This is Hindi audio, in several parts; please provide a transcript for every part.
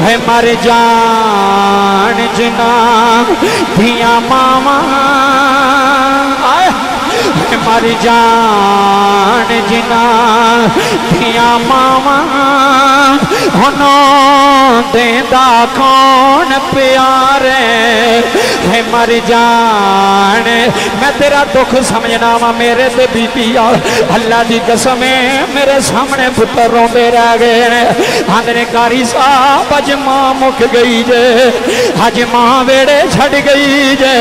है मर जान जिना धिया है मर जान जिना धिया मावा, हुनों देंदा कौन प्यारे? है मर जान, मैं तेरा दुख समझना वा, मेरे ते बीती आ। अल्लाह दी कसम मेरे सामने पुत्र रोंदे रह गए ने आंदे कारी साहब अज माँ मुक गई जे। अज माँ वेड़े छड़ गई जे।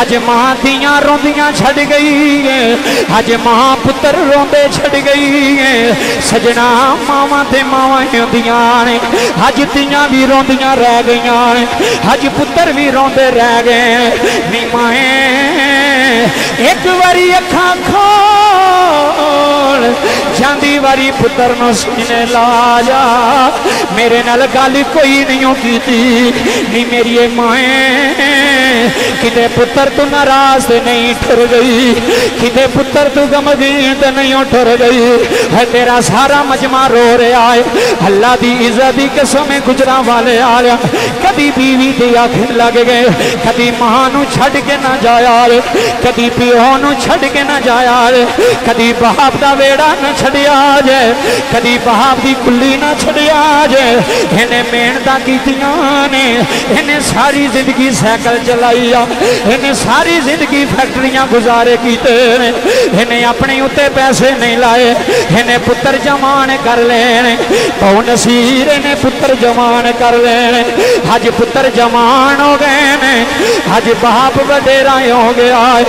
अज माँ दियाँ रोंदियाँ छड़ गई है अज माँ पुत्र रोंदे छड़ गई है। सजना मावा ते मावा होंदियाँ ने। अज दियाँ भी रोंदियाँ रह गई अज पुत्र भी रोंदे रह गए नी माए, एक बारी अखा खोल, जांदी वारी पुत्र सीने ला जा मेरे नाल गल कोई नहीं की नी मेरी माए, किते पुत्र तू नाराज़ नहीं ठुर गई। किते पुत्र तू गमगीन नहीं ठुर गई। है तेरा सारा मजमा रो रहा है। अल्लाह दी इज़्ज़त दी कसम गुजरा वाले आया कभी बीवी दी आखिर लग गए। कभी माँ छड़ के ना जाया रे कभी पिओ नु छड़ के ना जाया रे कभी बाप दा वेड़ा ना छड़िया जे कभी बाप दी कुल्ली ना छड़िया जे इन्हें मेहनत कीतियाँ ने। इन्हें सारी ज़िंदगी साइकिल चलाई आ इन्हें सारी ज़िंदगी फैक्ट्रियाँ गुजारे कीते ने। इन्हें अपने उत्ते पैसे नहीं लाए, इन्हें पुत्र जमान कर लेने। बहु नसीर इन्हें पुत्र जमान कर लेने? अज पुत्र जमान हो गए ने अज बाप वडेरा हो गया है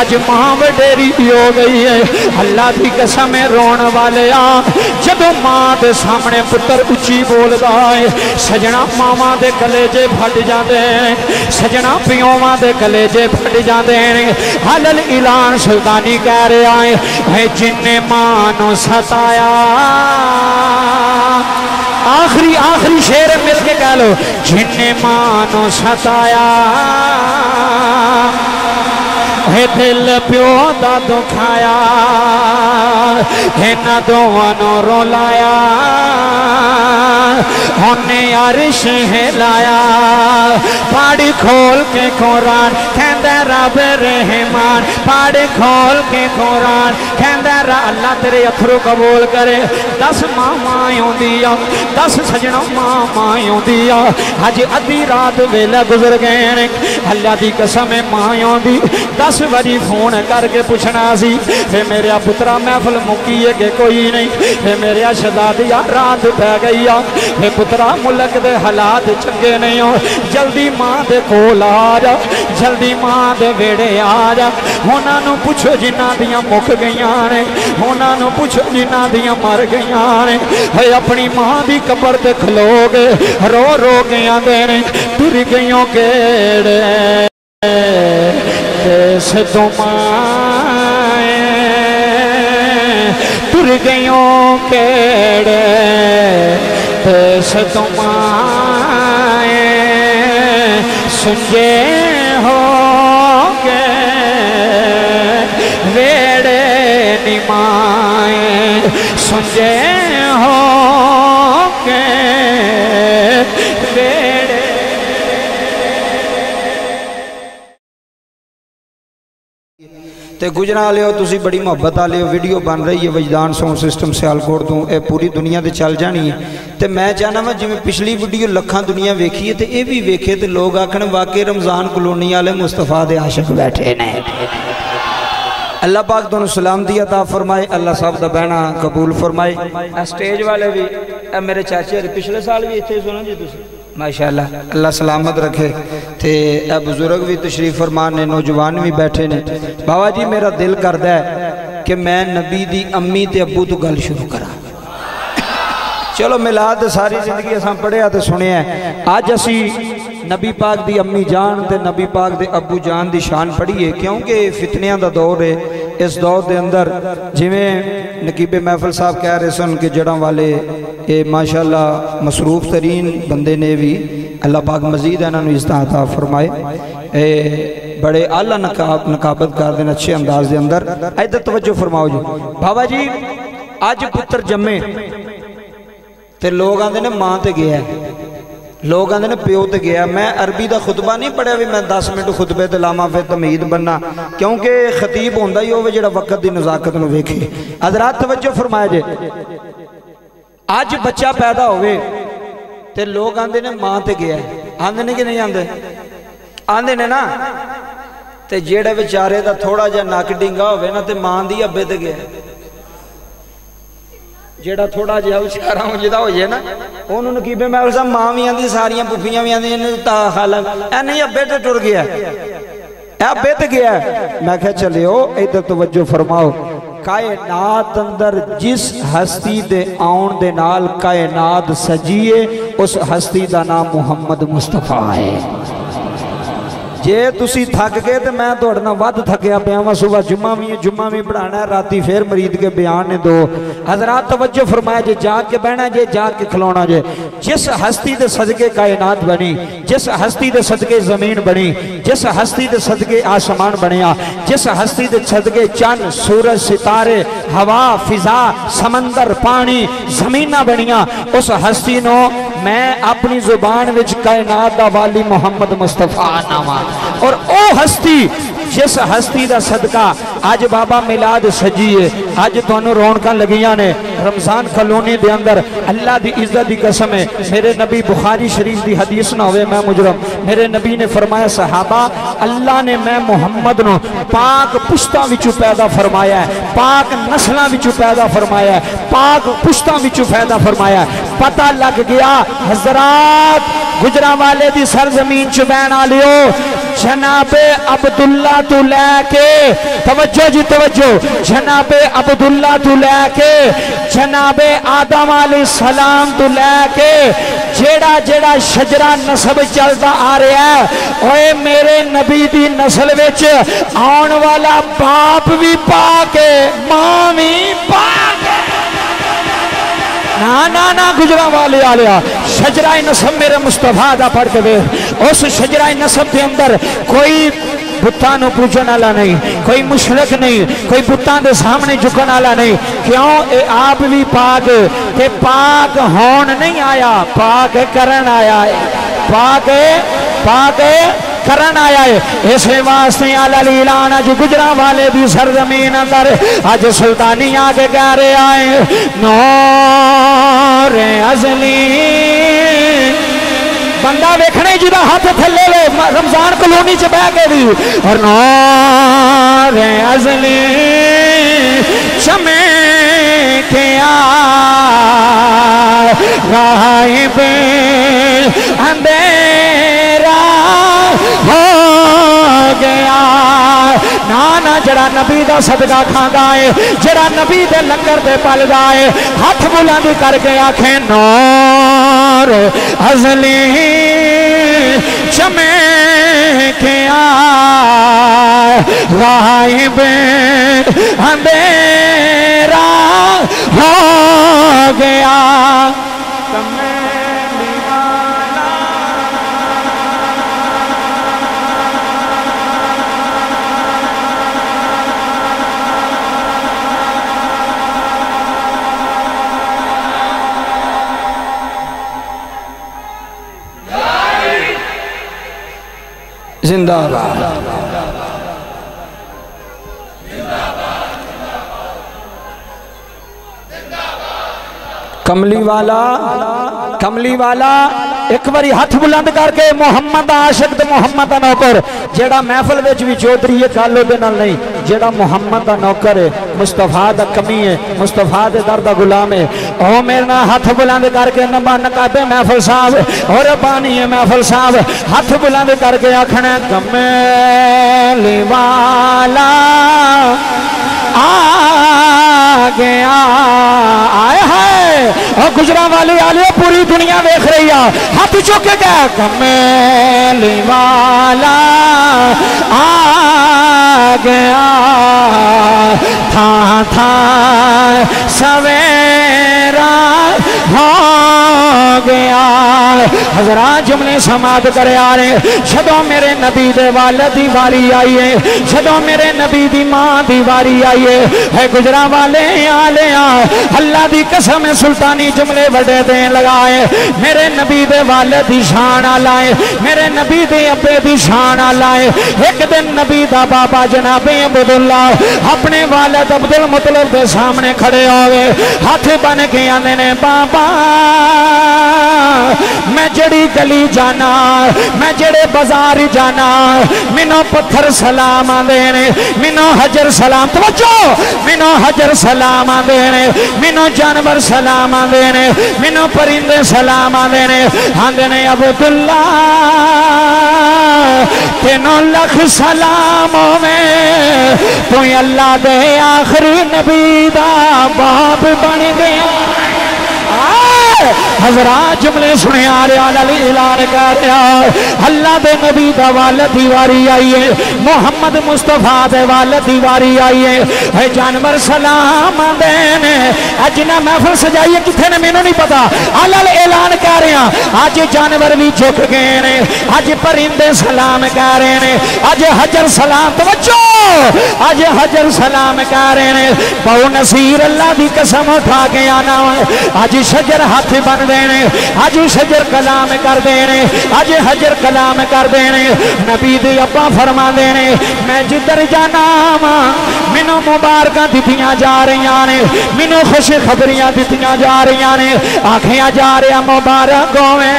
अज माँ वडेरी हो गई है। अल्लाह की कसम रोन वाले आ जदों माँ के सामने पुत्र उची बोलता है, सजना मावा के कलेजे फट जाते हैं सजना पियोवा के कलेजे फट जाते हैं हलल इलान सुल्तानी कह आए है जिन्ने माँ सताया आखिरी आखिरी शेर मिल के कह लो, जिन्ने माँ सताया है दिल प्यो दा दुखाया इन्हों दोवां रोलाया, होने अरिश हिलाया पाड़ी खोल के कुरान कहता रब रहमान। पाड़ी खोल के कुरान रा अल्लाह तेरे अथरू कबूल करे। दस माँ माँ दस सजना माँ माँ आँदी आ अज अद्धी रात वेला गुजर गए ने, अल्लाह की कसम है, माँ आँदी दस बारी फ़ोन करके पूछना सी फे मेरे पुत्रा, महफल मुकी है कि कोई नहीं? फे मेरे शहजादिया रात पै गई आ। फे पुत्रा, मुल्क के हालात चंगे नहीं हो। जल्दी माँ के कोल आ जा, जल्दी माँ के वेड़े आ जा। उन्होंने पूछो जिन्हों दियाँ मुक गई ने उन्होंने पूछो जिन्हों दियाँ मर गई ने। है अपनी माँ की कबर ते खलो गए रो रो के आते ने, तुर गई केड़े? देश तुमाए तुर गयो केड़े देश तुमाए सुझे हो के वेड़े निमाए सुझे तो गुजरा लियो तुम बड़ी मुहब्बत आ आए वीडियो बन रही है वजदान साउंड सिस्टम सियालकोट तो यह पूरी दुनिया से चल जानी है। तो मैं चाहना वा जिमें पिछली वीडियो लखा दुनिया वेखी है तो यह भी वेखे तो लोग आखन, वाकई रमज़ान कलोनी आले मुस्तफ़ा दे आशक बैठे ने। अल्लाह पाक तुम सलामती अता फरमाए, अल्लाह साहब का बहना कबूल फरमाए। स्टेज वाले भी मेरे चाचे पिछले साल भी इतने सुना जी तुम माशाला अल्लाह सलामत रखे। ए बुज़ुर्ग भी तशरीफ़ फरमान ने, नौजवान भी बैठे ने। बाबा जी, मेरा दिल करता है कि मैं नबी की अम्मी तो अबू तो गल शुरू करा। चलो, मिलाद सारी ज़िंदगी असा पढ़िया तो सुनिया अज असी नबी पाक की अम्मी जान ते नबी पाक के अबू जान की शान पढ़ीए क्योंकि फितनिया का दौर है। इस दौर के अंदर जिमें नकीबे महफल साहब कह रहे सन कि जड़ों वाले ये माशाला मसरूफ तरीन बंद ने भी अल्लाह पाक मजीद इन्होंने इस्तेता फरमाए। ए, बड़े आला नकाब नकाबत कर दे अच्छे अंदाज के अंदर। इधर तवज्जो फरमाओ जी। बाबा जी अज पुत्र जमे तो लोग आते ने माँ तो गया लोग आते प्यो तो गया, मैं अरबी का खुतबा नहीं पढ़िया भी, मैं दस मिनट खुतबे तो लावा फिर तमीद बनना। क्योंकि खतीब हों ही हो जो वक्त की नजाकत में वेखे। हजरात तवज्जो फरमाया जे अज बच्चा पैदा हो लोग आते ने माँ तो गया आते ने कि नहीं आते आते ने ना? तो जेड़ा बेचारे का थोड़ा जहा नक डिंगा हो माँ की अबे तो गया ਜਿਹੜਾ ਥੋੜਾ ਜਿਹਾ ਵਿਚਾਰਾ ਜਿਹਦਾ ਹੋ ਜੇ ਨਾ ਉਹਨੂੰ ਨਕੀਬੇ ਮਹਿਲ ਸਾਹਿਬ ਮਾਂ ਵੀ ਆਂਦੀ ਸਾਰੀਆਂ ਪੁੱਫੀਆਂ ਵੀ ਆਂਦੀਆਂ ਨੇ ਤਾ ਹਾਲ ਐ ਨਹੀਂ ਅੱਬੇ ਤੇ ਟੁਰ ਗਿਆ ਇਹ ਅੱਬੇ ਤੇ ਗਿਆ ਮੈਂ ਕਿਹਾ ਚਲਿਓ ਇਧਰ ਤਵੱਜੋ ਫਰਮਾਓ ਕਾਇਨਾਤ ਅੰਦਰ ਜਿਸ ਹਸਤੀ ਦੇ ਆਉਣ ਦੇ ਨਾਲ ਕਾਇਨਾਤ ਸਜੀਏ ਉਸ ਹਸਤੀ ਦਾ ਨਾਮ ਮੁਹੰਮਦ ਮੁਸਤਫਾ ਹੈ जे तुम थक गए तो मैं थोड़े ना वह थकिया ਪਿਆ ਵਾਂ सुबह जुम्मा भी जुम्मा भी ਪੜਾਣਾ ਰਾਤੀ फिर मरीद के बयान ने दो हजरात तवज्जो फरमाया जे जाग के बहना जे जाग के खिलौना जे जिस हस्ती के सदके कायनात बनी जिस हस्ती के सदके ज़मीन बनी जिस हस्ती के सदके आसमान बनिया जिस हस्ती के सदके चंद सूरज सितारे हवा फिजा समंदर पानी जमीना बनिया उस हस्ती मैं अपनी ज़ुबान कायनात का वाली मोहम्मद मुस्तफ़ा नामा और ओ हस्ती जिस हस्ती का सदका अज बाबा मिलाद सजीए अज तुम रौनक लगिया ने। रमज़ान कलोनी के अंदर अल्लाह की इज़्ज़त की कसम है। मेरे नबी बुखारी शरीफ की हदीस ना हो मैं मुजरम। मेरे नबी ने फरमाया, सहाबा, अल्लाह ने मैं मुहम्मद नो पाक पुश्ता पैदा फरमाया है, पाक नस्लों पैदा फरमाया है, पाक पुश्ता पैदा फरमाया पता लग गया, हजरात गुजरा वाले की सरजमीन च बहन आलियो जनाबे अब्दुल्ला तू लैके। तवज्जो जी, तवज्जो। जनाबे अब्दुल्ला तू लैके। जनाबे आदम सलाम तू लैके। जेड़ा जेड़ा शजरा नसब चलता आ रहा है मेरे नबी की नस्ल विच आने वाला बाप भी पा के माँ भी पा के ना ना ना गुजरा वाले आलिया शजराई नसब मेरे मुस्तफ़ा का पढ़ के वे। उस शजराई नसब के अंदर कोई बुत्ता पूजन आला नहीं, कोई मुशरक नहीं, कोई बुत्ता के सामने झुकन आला नहीं। क्यों? ए आप भी पाक ते पाक होन नहीं आया पाक करन आया। पाक पाक करन आया है। इस वास्ते आलान अज गुजरा वाले भी सरजमीन अंदर। अज सुल्तानी आके कह रहे आए। नौर अजली। बंदा वेखने जिदा हाथ थले वे रमज़ान कलोनी च बह के भी और नौर अजली। चमे के गायब अंधेरा हो गया। ना ना, जरा नबी का सदका खादा है, जरा नबी दे लंगर दे पलदा है। हाथ बुलंद करके आखे, नौर अजली चमे के गायब अंधेरा हो गया। जिंदाबाद। कमली वाला कमली वाला एक बारी हथ बुलंद करके मुहम्मद आशिक मुहम्मद नौकर, जेड़ा महफल विच भी चौधरी है गल नाल नहीं, जेड़ा मुहम्मद दा नौकर है मुस्तफ़ा दा कमी है मुस्तफ़ा दे दर दा गुलाम है ओ मेरे ना हथ बुलंद करके नबा नकाबे महफल साहब और पानी है महफल साहब हथ बुलंद करके आखना कमेली वाला आ गया। और गुजरा वाले आलियो पूरी दुनिया देख रही है। हाथ चुक गया कमेली वाला आ गया। था था, सवेरा हो गया। हजरात जुमले समात कर आ रहे जदों मेरे नबी दे वालद दी वारी आई है। जदों मेरे नबी दी माँ दी वारी आई है। गुजरा वाले आले अल्लाह दी कसम सुल्तानी जुमले बड़े देन लगाए। मेरे नबी दे वाले दी शान लाए मेरे नबी दे अब्बे दी शान लाए एक दिन नबी दा बाबा जनाबे अब्दुल्ला अपने वालद अब्दुल मुतलब के सामने खड़े हो गए हाथ बन के आने ने, बाबा मैं जड़ी गली जाना, मैं जड़े बाज़ार जाना। मिनो पत्थर सलाम आंदे ने मिनो हजर सलाम। तवज्जो, मिनो हजर सलाम आंदे ने मिनो जानवर सलाम आंदे ने मिनो परिंदे सलाम आंदे ने आंदे ने अब्दुल्ला, तेनों लख सलाम तू अल्लाह दे आखिरी नबी दा बाप बन गया। हजरात जुमले सुने आ रहा ऐलान कर अल्लाह दे नबी दा वालद दी वारी आई है। मोहम्मद मुस्तफ़ा दे वालद दी वारी आई है। है जानवर, सलाम देन। अज ना महफिल है किथे ने मैनू नहीं पता। अल ऐलान कर रहा अज जानवर भी झुक गए ने। अज परिंदे सलाम कर रहे ने। अज हजर सलाम तो तवज्जो। अज हजर सलाम कर रहे ने। बहु नसीर, अल्लाह दी कसम उठा के आना। अज शजर हाथ बन देने अज शजर कलाम कर देने अज हजर कलाम कर देने नबी दे अब्बा फरमा देने मैं जिधर जाना वा, मैनू मुबारक दितियाँ जा रही ने। मैनू खुश खबरियाँ दिखा जा रही ने। आखिया जा रहा मुबारक होवे।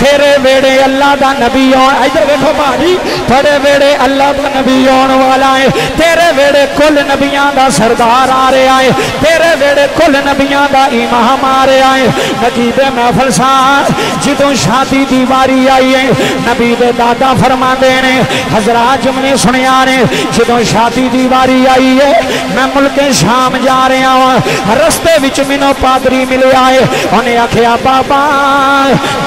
तेरे वेड़े अल्लाह का नबी आन इधर देखो भाजी, थोड़े वेड़े अल्लाह का नबी आने वाला है। तेरे वेड़े कुल नबिया का सरदार आ रहा है। तेरे वेड़े कुल नबिया का इमाम आ रहा है। नजीब महफल साथ जो शादी की वारी आई है, नबी दे दादा फरमाते ने, हजरात जुमने सुनिया ने जो शादी की वारी आई है, मैं मुल्क शाम जा रहा वा रस्ते मैनू पादरी मिले आए उन्हें आखिया, बाबा,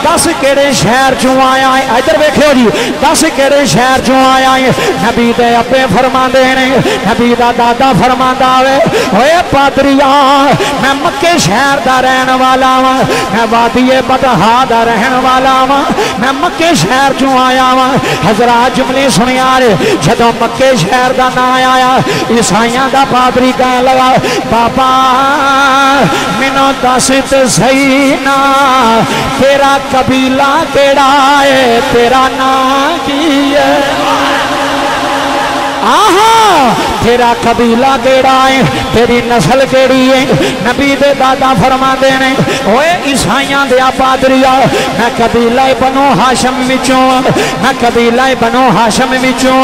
दस केड़े शहर चो आया है? इधर वेखो जी, दस केड़े शहर चो आया है, नबी दे अपे फरमाते ने, नबी का दादा फरमाता ओए पादरिया, मैं मक्के शहर का रहन वाला वा मैं वादिए बदहा का रहन वाला वा मैं मक्के शहर चो आया वा हजरात जुमले सुनिया रे, जदों मक्के शहर का ना आया, ईसाइया का पादरी कह लगा, बाबा, मैनू दस तो सही ना। तेरा कबीला केड़ा है? तेरा ना की है? आहा, तेरा कबीला केड़ा है, तेरी नस्ल केड़ी है, नबी दे दादा फरमा देने ओए ईसाइया दे पादरिया मैं कबीला बनो हाशम विचों, मैं कबीला बनो हाशम विचों।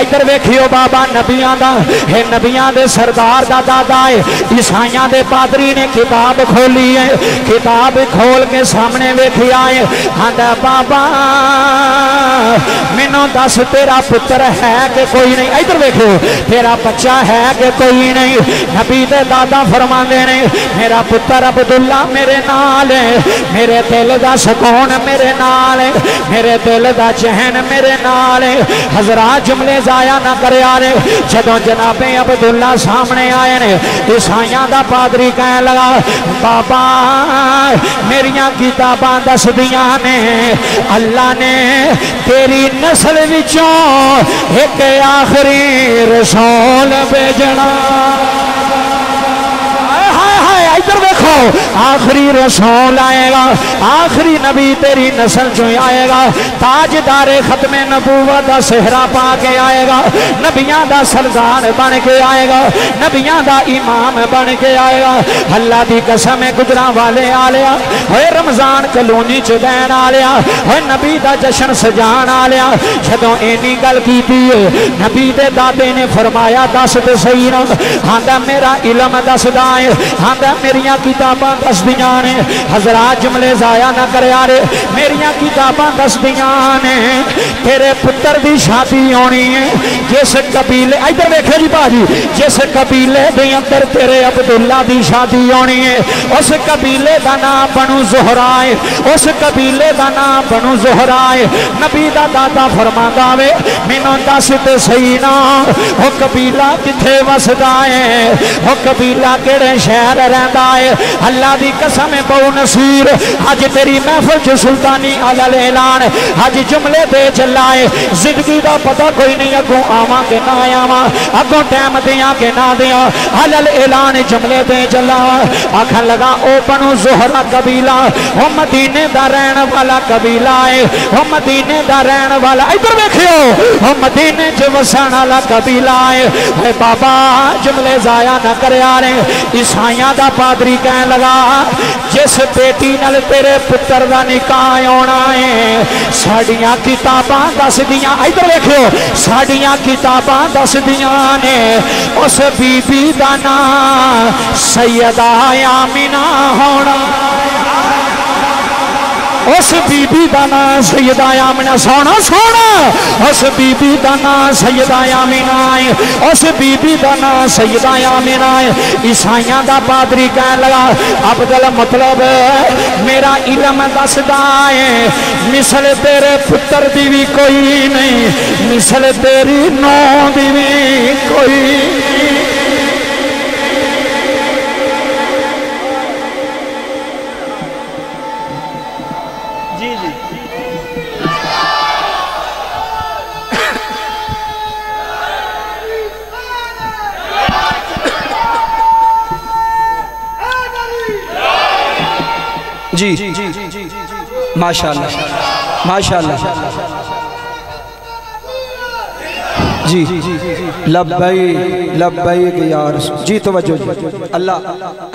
इधर वेखियो बाबा नबिया दा, हे नबिया दे सरदार दा दादा है ईसाइया दे पादरी ने किताब खोली है, किताब खोल के सामने वेखिया है, आंदा बाबा, मैनू दस तेरा पुत्र है कि कोई नहीं इधर देखो, तेरा बच्चा है कि कोई नहीं? नबी दे दादा फरमाते ने, मेरा पुत्र अब्दुल्ला मेरे नाल है, मेरे दिल का सुकून मेरे नाल है, मेरे दिल का चहन मेरे नाल है। हजरात जुमले जाया ना करे जदों जनाबे अब्दुल्ला सामने आए ने ईसाइया का पादरी कह लगा, बाबा, मेरिया किताबा दसदिया ने, अल्लाह ने तेरी नस्ल विचों एक आखिरी रसौल भेजना देखो, आखिरी रसौल आएगा, आखिरी नबी तेरी नस्ल जो आएगा, ताजदारे खत्मे नबूवत का सेहरा पा के आएगा, नबिया का सरदार बन के आएगा, नबिया का इमाम बन के आएगा, अल्लाह की कसम गुजरा वाले आ लिया होए रमज़ान कलोनी च दैन आ लिया होए नबी का जश्न सजान आ लिया जदों इनी गल की नबी के दादे ने फरमाया, दस तो सही ना, आंदा मेरा इलम दसदा है, आंदा मेरिया किताबा दसदिया ने। हजरात जुमले जाया ना कर रे मेरिया किताबा दसदिया ने। तेरे पुत्र की शादी होनी है। जिस कबीले, इधर वेखे जी भाजी, जिस कबीले के अंदर तेरे अब्दुल्ला की शादी होनी है, उस कबीले का नाम बनू जोहरा है। उस कबीले का नाम बनू जोहरा है। नबी का दादा फरमादा वे, मैनू दस तो सही ना। वो कबीला किथे वसदा है? वो कबीला केड़े शहर रहा है? अल्लाह की कसम है, बहु नसीर। अज तेरी महफल च सुल्तानी अलल ऐलान अज जुमले दे चलाए ज़िंदगी का पता कोई नहीं, अगों आवा के ना आवा, अगों टाइम दिया के ना दिया। अलल ऐलान जुमले दे चला आखन लगा, ओ बनू जोहरा कबीला, ओ मदीने का रहन वाला कबीला है। ओ मदीने का रहन वाला, इधर देखियो, ओ मदीने च वसन वाला कबीला है। बाबा, जुमले जाया ना कर ईसाइया का पादरी कह लगा जिस बेटी तेरे पुत्र का निकाह आना है साड़िया किताबा दस दिया इधर देखो साड़िया किताबा दस दिया ने उस बीबी का नाम सैयदा आमिना होना उस बीबी का नाम सैयदा आमिना, सोना सोना। उस बीबी का नाम सैयदा आमिना है उस बीबी का नाम सैयदा आमिना है ईसाइया का पादरी कह लगा, अबदल मतलब मेरा इलम दसदा है मिसल तेरे पुत्र की भी कोई नहीं, मिसल तेरी नौ की भी कोई माशाल्लाह माशाल्लाह। जी लबई लबई यार जी तो वजो अल्लाह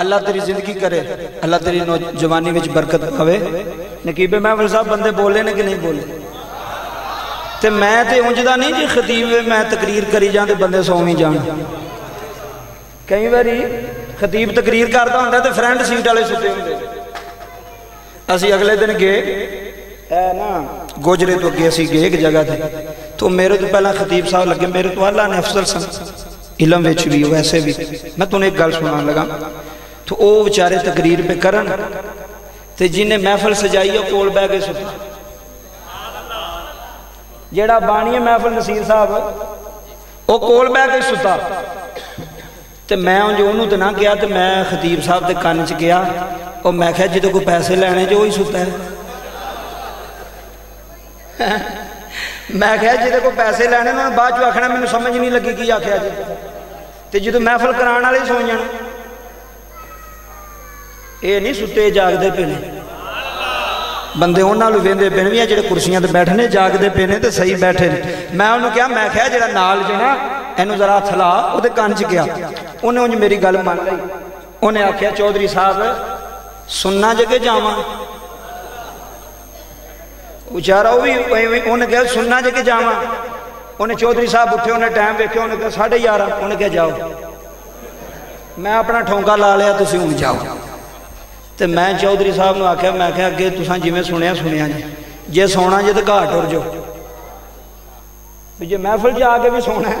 अल्लाह तेरी ज़िंदगी करे। अल्लाह तेरी नौजवानी में बरकत आवे नकीबे, महफल साहब बंदे बोले ने कि नहीं बोले? ते मैं ते उंजदा नहीं जी, खतीब मैं तकरीर करी जा ते बंदे सौवी जान। कई बारी खतीब तकरीर करता हूँ तो फ्रेंड सीट वाले सुते होंगे ਅਸੀਂ ਅਗਲੇ ਦਿਨ ਗਏ ਐ ਨਾ ਗੋਜਰੇ ਤੋਂ ਅੱਗੇ ਅਸੀਂ ਗਏ ਇੱਕ ਜਗ੍ਹਾ ਤੇ ਤੋਂ ਮੇਰੇ ਤੋਂ ਪਹਿਲਾਂ ਖਤੀਬ ਸਾਹਿਬ ਲੱਗੇ ਮੇਰੇ ਤੋਂ ਅੱਲਾ ਨੇ ਅਫਸਰ ਸਨ ਇਲਮ ਵਿੱਚ ਵੀ ਵੈਸੇ ਵੀ ਮੈਂ ਤੁਹਾਨੂੰ ਇੱਕ ਗੱਲ ਸੁਣਾਉਣ ਲਗਾ तो वो ਵਿਚਾਰੇ ਤਕਰੀਰ पे ਕਰਨ ਤੇ ਜਿਹਨੇ ਮਹਿਫਲ ਸਜਾਈ ਉਹ ਕੋਲ ਬਹਿ ਕੇ ਸੁੱਤਾ ਜਿਹੜਾ ਬਾਣੀਏ ਮਹਿਫਲ ਨਸੀਰ ਸਾਹਿਬ ਉਹ ਕੋਲ ਬਹਿ ਕੇ ਸੁੱਤਾ ਤੇ ਮੈਂ ਉਂਝ ਉਹਨੂੰ ਤੇ ਨਾ ਕਿਹਾ ਤੇ ਮੈਂ ਖਤੀਬ ਸਾਹਿਬ ਦੇ ਕੰਨ 'ਚ ਗਿਆ ਉਹ ਮੈਂ ਕਿਹਾ ਜਦੋਂ ਕੋਈ ਪੈਸੇ ਲੈਣੇ ਜੋ ਹੀ ਸੁੱਤਾ ਹੈ। ਮੈਂ ਕਿਹਾ ਜਿਹਦੇ ਕੋਲ ਪੈਸੇ ਲੈਣੇ ਉਹਨਾਂ ਨੇ ਬਾਅਦ ਚ ਆਖਣਾ, ਮੈਨੂੰ ਸਮਝ ਨਹੀਂ ਲੱਗੀ ਕੀ ਆਖਿਆ ਜੀ। ਤੇ ਜਦੋਂ ਮਹਿਫਲ ਕਰਾਉਣ ਵਾਲੇ ਸੌ ਜਾਣ, ਇਹ ਨਹੀਂ ਸੁੱਤੇ, ਜਾਗਦੇ ਪਏ ਨੇ। ਬੰਦੇ ਉਹਨਾਂ ਨੂੰ ਵੇਂਦੇ ਪਏ ਵੀ ਆ ਜਿਹੜੇ ਕੁਰਸੀਆਂ ਤੇ ਬੈਠੇ ਜਾਗਦੇ ਪਏ ਨੇ ਤੇ ਸਹੀ ਬੈਠੇ ਨੇ। ਮੈਂ ਉਹਨੂੰ ਕਿਹਾ, ਮੈਂ ਕਿਹਾ ਜਿਹੜਾ ਨਾਲ ਜਣਾ, ਇਹਨੂੰ ਜ਼ਰਾ ਹੱਥ ਲਾ, ਉਹਦੇ ਕੰਨ 'ਚ ਗਿਆ। ਉਹਨੇ ਉਂਝ ਮੇਰੀ ਗੱਲ ਮੰਨ ਲਈ। ਉਹਨੇ ਆਖਿਆ, ਚੌਧਰੀ ਸਾਹਿਬ ਸੁਣਨਾ ਜਗੇ ਜਾਵਾਂ ਵਿਚਾਰਾ ਉਹ ਵੀ ਉਹਨੇ ਕਿਹਾ ਸੁਣਨਾ ਜਗੇ ਜਾਵਾਂ ਉਹਨੇ ਚੌਧਰੀ ਸਾਹਿਬ ਉੱਠੇ ਉਹਨੇ ਟਾਈਮ ਵੇਖਿਆ ਉਹਨੇ ਕਿਹਾ 11:30 ਉਹਨੇ ਕਿਹਾ ਜਾਓ ਮੈਂ ਆਪਣਾ ਠੋਂਕਾ ਲਾ ਲਿਆ ਤੁਸੀਂ ਹੁਣ ਜਾਓ ਤੇ ਮੈਂ ਚੌਧਰੀ ਸਾਹਿਬ ਨੂੰ ਆਖਿਆ ਮੈਂ ਕਿਹਾ ਅੱਗੇ ਤੁਸੀਂ ਜਿਵੇਂ ਸੁਣਿਆ ਸੁਣਿਆ ਜੀ ਜੇ ਸੌਣਾ ਜੇ ਤਾਂ ਘਾਟ ਉਰ ਜਾਓ ਵੀ ਜੇ ਮਹਿਫਲ 'ਚ ਆ ਕੇ ਵੀ ਸੌਣਾ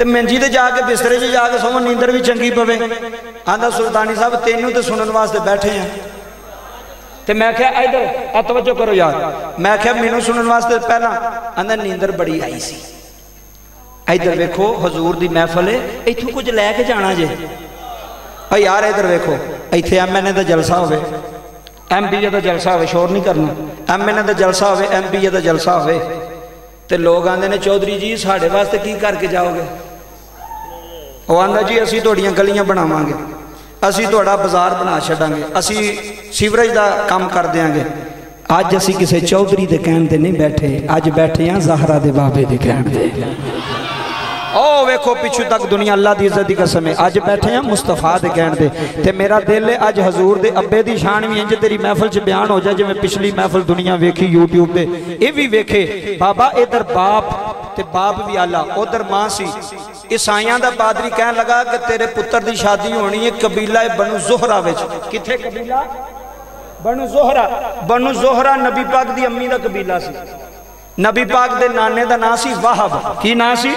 ਤੇ ਮੰਜੀ ਤੇ ਜਾ ਕੇ ਬਿਸਤਰੇ 'ਚ ਜਾ ਕੇ ਸੌਂ ਨੀਂਦਰ ਵੀ ਚੰਗੀ ਪਵੇ ਆਂਦਾ ਸੁਲਤਾਨੀ ਸਾਹਿਬ ਤੈਨੂੰ ਤੇ ਸੁਣਨ ਵਾਸਤੇ ਬੈਠੇ ਆ ਤੇ ਮੈਂ ਕਿਹਾ ਇਧਰ ਆ ਤਵੱਜੋ ਕਰੋ ਯਾਰ ਮੈਂ ਕਿਹਾ ਮੈਨੂੰ ਸੁਣਨ ਵਾਸਤੇ ਪਹਿਲਾਂ ਆਂਦਾ ਨੀਂਦਰ ਬੜੀ ਆਈ ਸੀ ਇਧਰ ਵੇਖੋ ਹਜ਼ੂਰ ਦੀ ਮਹਿਫਲ ਹੈ ਇੱਥੋਂ ਕੁਝ ਲੈ ਕੇ ਜਾਣਾ ਜੇ ਓ ਯਾਰ ਇਧਰ ਵੇਖੋ ਇੱਥੇ ਐਮਐਨਏ ਦਾ ਜਲਸਾ ਹੋਵੇ ਐਮਪੀਏ ਦਾ ਜਲਸਾ ਹੋਵੇ ਸ਼ੋਰ ਨਹੀਂ ਕਰਨਾ ਐਮਐਨਏ ਦਾ ਜਲਸਾ ਹੋਵੇ ਐਮਪੀਏ ਦਾ ਜਲਸਾ ਹੋਵੇ ਤੇ ਲੋਕ ਆਂਦੇ ਨੇ ਚੌਧਰੀ ਜੀ ਸਾਡੇ ਵਾਸਤੇ ਕੀ ਕਰਕੇ ਜਾਓਗੇ ਉਹ ਆਂਦਾ ਜੀ, ਅਸੀਂ ਤੁਹਾਡੀਆਂ ਗਲੀਆਂ ਬਣਾਵਾਂਗੇ। ਅਸੀਂ ਤੁਹਾਡਾ ਬਾਜ਼ਾਰ ਬਣਾ ਛੱਡਾਂਗੇ। ਅਸੀਂ ਸੀਵਰੇਜ ਦਾ ਕੰਮ ਕਰ ਦਿਆਂਗੇ। ਅੱਜ ਅਸੀਂ ਕਿਸੇ ਚੌਧਰੀ ਦੇ ਕਹਿਣ ਤੇ ਨਹੀਂ ਬੈਠੇ। ਅੱਜ ਬੈਠੇ ਆ ਜ਼ਾਹਰਾ ਦੇ ਬਾਬੇ ਦੇ ਕਹਿਣ ਤੇ। ओ वेखो पिछू तक दुनिया, अल्लाह की इज़्ज़त की कसम है। अज बैठे हैं मुस्तफ़ा के कहण दे। ते मेरा दिल है अज हजूर दे अब्बे की शान भी इंज तेरी महफल च बयान हो जाए, जिवें पिछली महफल दुनिया वेखी यूट्यूब ते ये भी वेखे, बाबा इधर बाप ते बाप भी आला, उधर माँ सी। ईसाइयाँ दा पादरी कहन लगा कि तेरे पुत्र की शादी होनी है कबीला बनु जोहरा विच। किथे कबीला? बनु जोहरा बनु जोहरा नबी पाक दी अम्मी दा कबीला सी। नबी पाक दे नाने दा नाम सी वाहब। की नाम सी?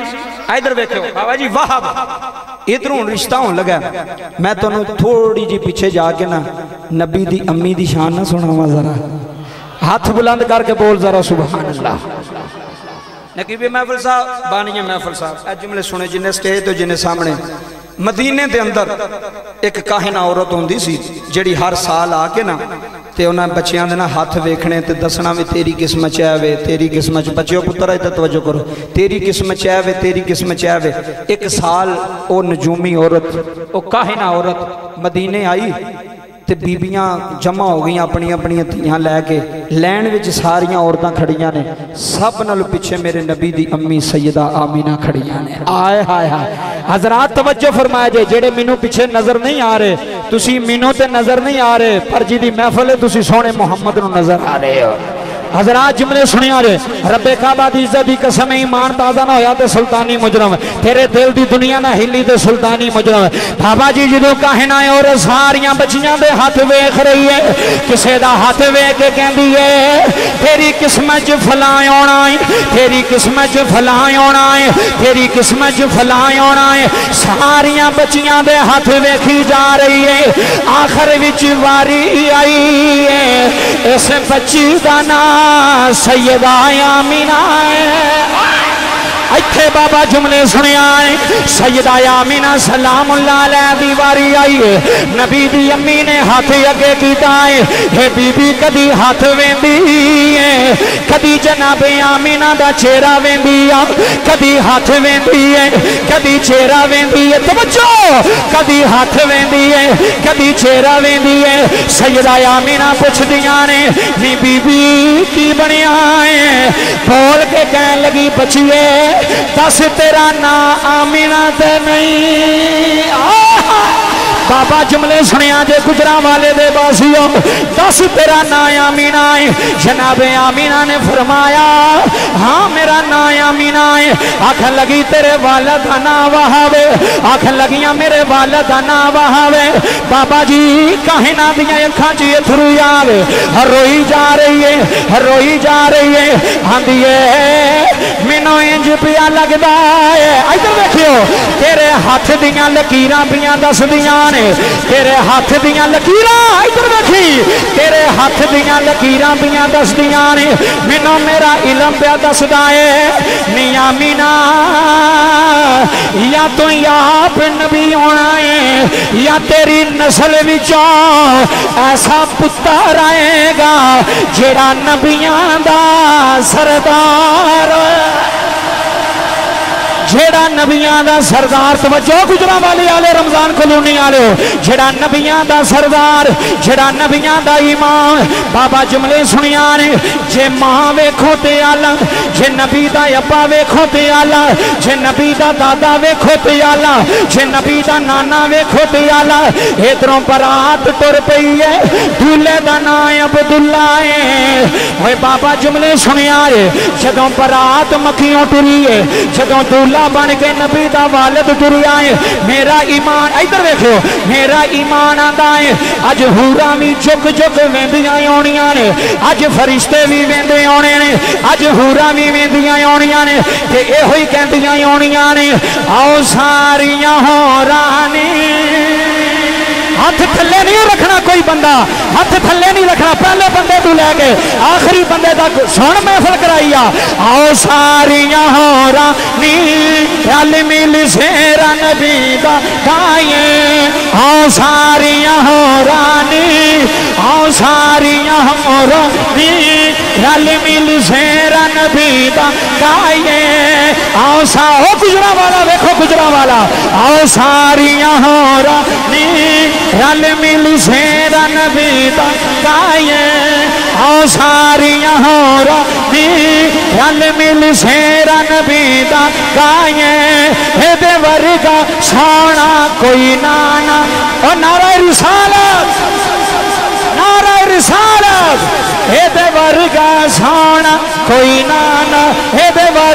इधर वेखो। बाबा जी, वाहब। इधरों रिश्ता होने लगा मैं तनु थोड़ी जी पीछे जाके ना नबी दी अम्मी दी शान ना सुनावा जरा। हाथ बुलंद करके बोल जरा सुबह अल्लाह नकीबे साहब, बानिया महफिल साहब। ए जुमले सुने, जिन्हें स्टेज तो जिन्हें सामने। मदीने के अंदर एक काहिन औरत होंदी सी जड़ी हर साल आके ना ਤੇ ਉਹਨਾਂ ਬੱਚਿਆਂ ਦੇ ਨਾਲ ਹੱਥ ਵੇਖਣੇ ਤੇ ਦੱਸਣਾ ਵੀ ਤੇਰੀ ਕਿਸਮਤ ਚ ਆਵੇ, ਤੇਰੀ ਕਿਸਮਤ ਚ ਬੱਚਿਓ ਪੁੱਤਰ, ਇੱਧਰ ਤਵੱਜੋ ਕਰੋ। ਤੇਰੀ ਕਿਸਮਤ ਚ ਆਵੇ, ਤੇਰੀ ਕਿਸਮਤ ਚ ਆਵੇ। ਇੱਕ ਸਾਲ ਉਹ ਨਜੂਮੀ ਔਰਤ, ਉਹ ਕਾਹਿਨਾ ਔਰਤ ਮਦੀਨੇ ਆਈ ਤੇ ਬੀਬੀਆਂ ਜਮਾ ਹੋ ਗਈਆਂ ਆਪਣੀਆਂ ਆਪਣੀਆਂ ਧੀਆਂ ਲੈ ਕੇ ਲੈਣ ਵਿੱਚ ਸਾਰੀਆਂ ਔਰਤਾਂ ਖੜੀਆਂ ਨੇ ਸਭ ਨਾਲੋਂ ਪਿੱਛੇ ਮੇਰੇ ਨਬੀ ਦੀ ਅੰਮੀ ਸੈਯਦਾ ਆਮੀਨਾ ਖੜੀਆਂ ਨੇ ਆਏ ਹਾਏ ਹਾਏ ਹਜ਼ਰਤ ਤਵੱਜੋ ਫਰਮਾਇਆ ਜੇ ਜਿਹੜੇ ਮੈਨੂੰ ਪਿੱਛੇ ਨਜ਼ਰ ਨਹੀਂ ਆ ਰਹੇ ਤੁਸੀਂ ਮੈਨੂੰ ਤੇ ਨਜ਼ਰ ਨਹੀਂ ਆ ਰਹੇ ਪਰ ਜਿਹਦੀ ਮਹਿਫਲ ਹੈ ਤੁਸੀਂ ਸੋਹਣੇ ਮੁਹੰਮਦ ਨੂੰ ਨਜ਼ਰ ਆ ਰਹੇ ਹੋ हजरात जुमले सुनिया रे, रब्बे काबा दी इज़्ज़त दी कसम ईमान ताज़ा ना होया ते सुल्तानी मुजरम। तेरे दिल दी दुनिया ना हिली ते सुल्तानी मुजरम। बाबा जी जो कहना है और सारियाँ बच्चियाँ दे हाथ वेख रही है, किसे दा हाथ वेख के कहंदी है, तेरी किस्मत च फला आना है, तेरी किस्मत च फला आना है, तेरी किस्मत च फला आना है। सारियाँ बच्चियाँ दे हाथ वेखी जा रही है, आखिर विच वारी आई है, इस बच्ची का नाम सैयदा आमीना इतने बाबा जुमले सुने सजदाया मीना सलाम दी वारी आई है नबी दी अम्मी ने हाथ अगे किता है हे बीबी, कदी हाथ वेंदी है कदी जनाबे आमीना दा चेहरा वेंदी आ। कदी हाथ वेंदी है कदी चेहरा वेंदी है तवज्जो! कदी हाथ वेंदी है कदी चेहरा वेंदी है सजदाया मीना पुछदियाँ ने बीबी, की बनया है बोल के कह लगी, बचिए दस तेरा ना आमीना ते नहीं। बाबा जुमले सुनिया जे गुजरा वाले दे दस तेरा ना आमीना है जनाब आमीना ने फरमाया हाँ मेरा ना आमीना है आख लगी तेरे वालद का ना वहावे, आख लगिया मेरे वालद का ना वहावे। बाबा जी कहे ना दिया अखा च अथरू आवे। रोई जा रही है, हर रोई जा रही है। है, मैनू इंज पिया लगता है। इधर देखियो, तेरे हाथ दियाँ लकीर पिया दसदियाँ ने तेरे हाथ दियाँ लकीर इधर देखी तेरे हाथ दियाँ लकीर पिया दसदियाँ ने मैनू मेरा इलम पिया दसदा है निया मीना या तो आप नबी होना है या तेरी नस्ल विचों ऐसा पुत्र आएगा जेड़ा नबिया दा सरदार जेड़ा नबियाँ दा सरदार, तवज्जो गुजरा वाले आले रमज़ान कलोनी आले जेड़ा नबियाँ दा सरदार, जेड़ा नबियाँ दा ईमान बाबा जुमले सुनिया ने, जे माँ वेखो ते आला, जे नबी दा अब्बा वेखो ते आला, जे नबी दा दादा वेखो ते आला, जे नबी दा नाना वेखो ते आला, इधरों बरात तुर पई है, दूल्हे दा नाम अब्दुल्ला है। बाबा जुमले सुनिया रे, जदों बरात मखियों टुरी है, जदों दूल्हा बन के नबी का वालद तुरिया है मेरा ईमान, इधर देखो, मेरा ईमान आता है। अज हूरा भी चुक चुक वेंदिया आनिया ने। अज फरिश्ते भी वेंदे आने ने। अज हूरा भी वेंदिया आनिया ने। ते ही कहदियाँ आनिया ने। आओ सारिया हो रानी हाथ थले नहीं रखना कोई बंदा। हाथ थले नहीं रखना। पहले बंदे तू लैके, आखिरी बंदे तक। सुन महफल कराई आओ सारिया हो रानी रल मिल नबी दा गाये आओ सारियाँ हो रानी आओ सारियाँ हो रानी रल मिल से रन भी गाये आओ सा हो गुजरा वाला देखो गुजरा वाला आओ सारियाँ हो रानी रल मिल से रन भी गाये आओ सारियाँ हो। रानी रल मिल शेरा नबी दा गाये एदे वर्गा सोना कोई नाना और नारा रिसालत नारा रिसालत एदे वर्गा सोना कोई नाना एदे वर्गा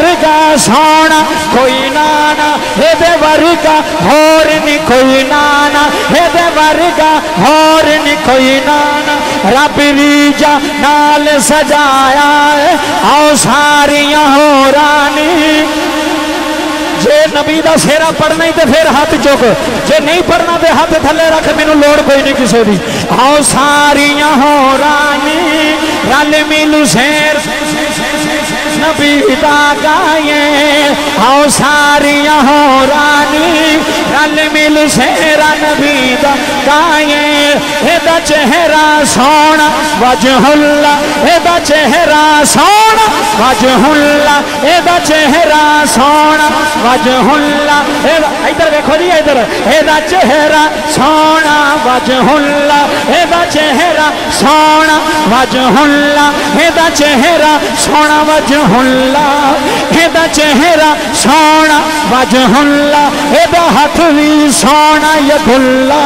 सोना कोई नाना एदे वर्गा होर नी कोई नाना एदे वर्गा होर नी कोई नाना। रब रीजा नाल सजाया है, आओ सारियाँ हो रानी जे नबी का सेरा पढ़ना ही तो फिर हाथ चुक। जे नहीं पढ़ना तो हाथ थले रख, मैनू लोड़ कोई नहीं किसी की आओ सारियाँ हो रानी रल मिलू शेर। नबी गाए आओ सारिया हो रानी रल मिल शेरा नबी गाए एदा चेहरा सोना वजहुल्ला चेहरा वजहुल्ला एदा चेहरा सोना वजहुल्ला इधर देखो जी, इधर। एदा चेहरा सोना वजहुल्ला। एदा चेहरा सोना वजहुल्ला। एदा चेहरा सोना वजहुल्ला। एदा चेहरा सोना वजहुल्ला। एदा हथ भी सोना यदुल्ला।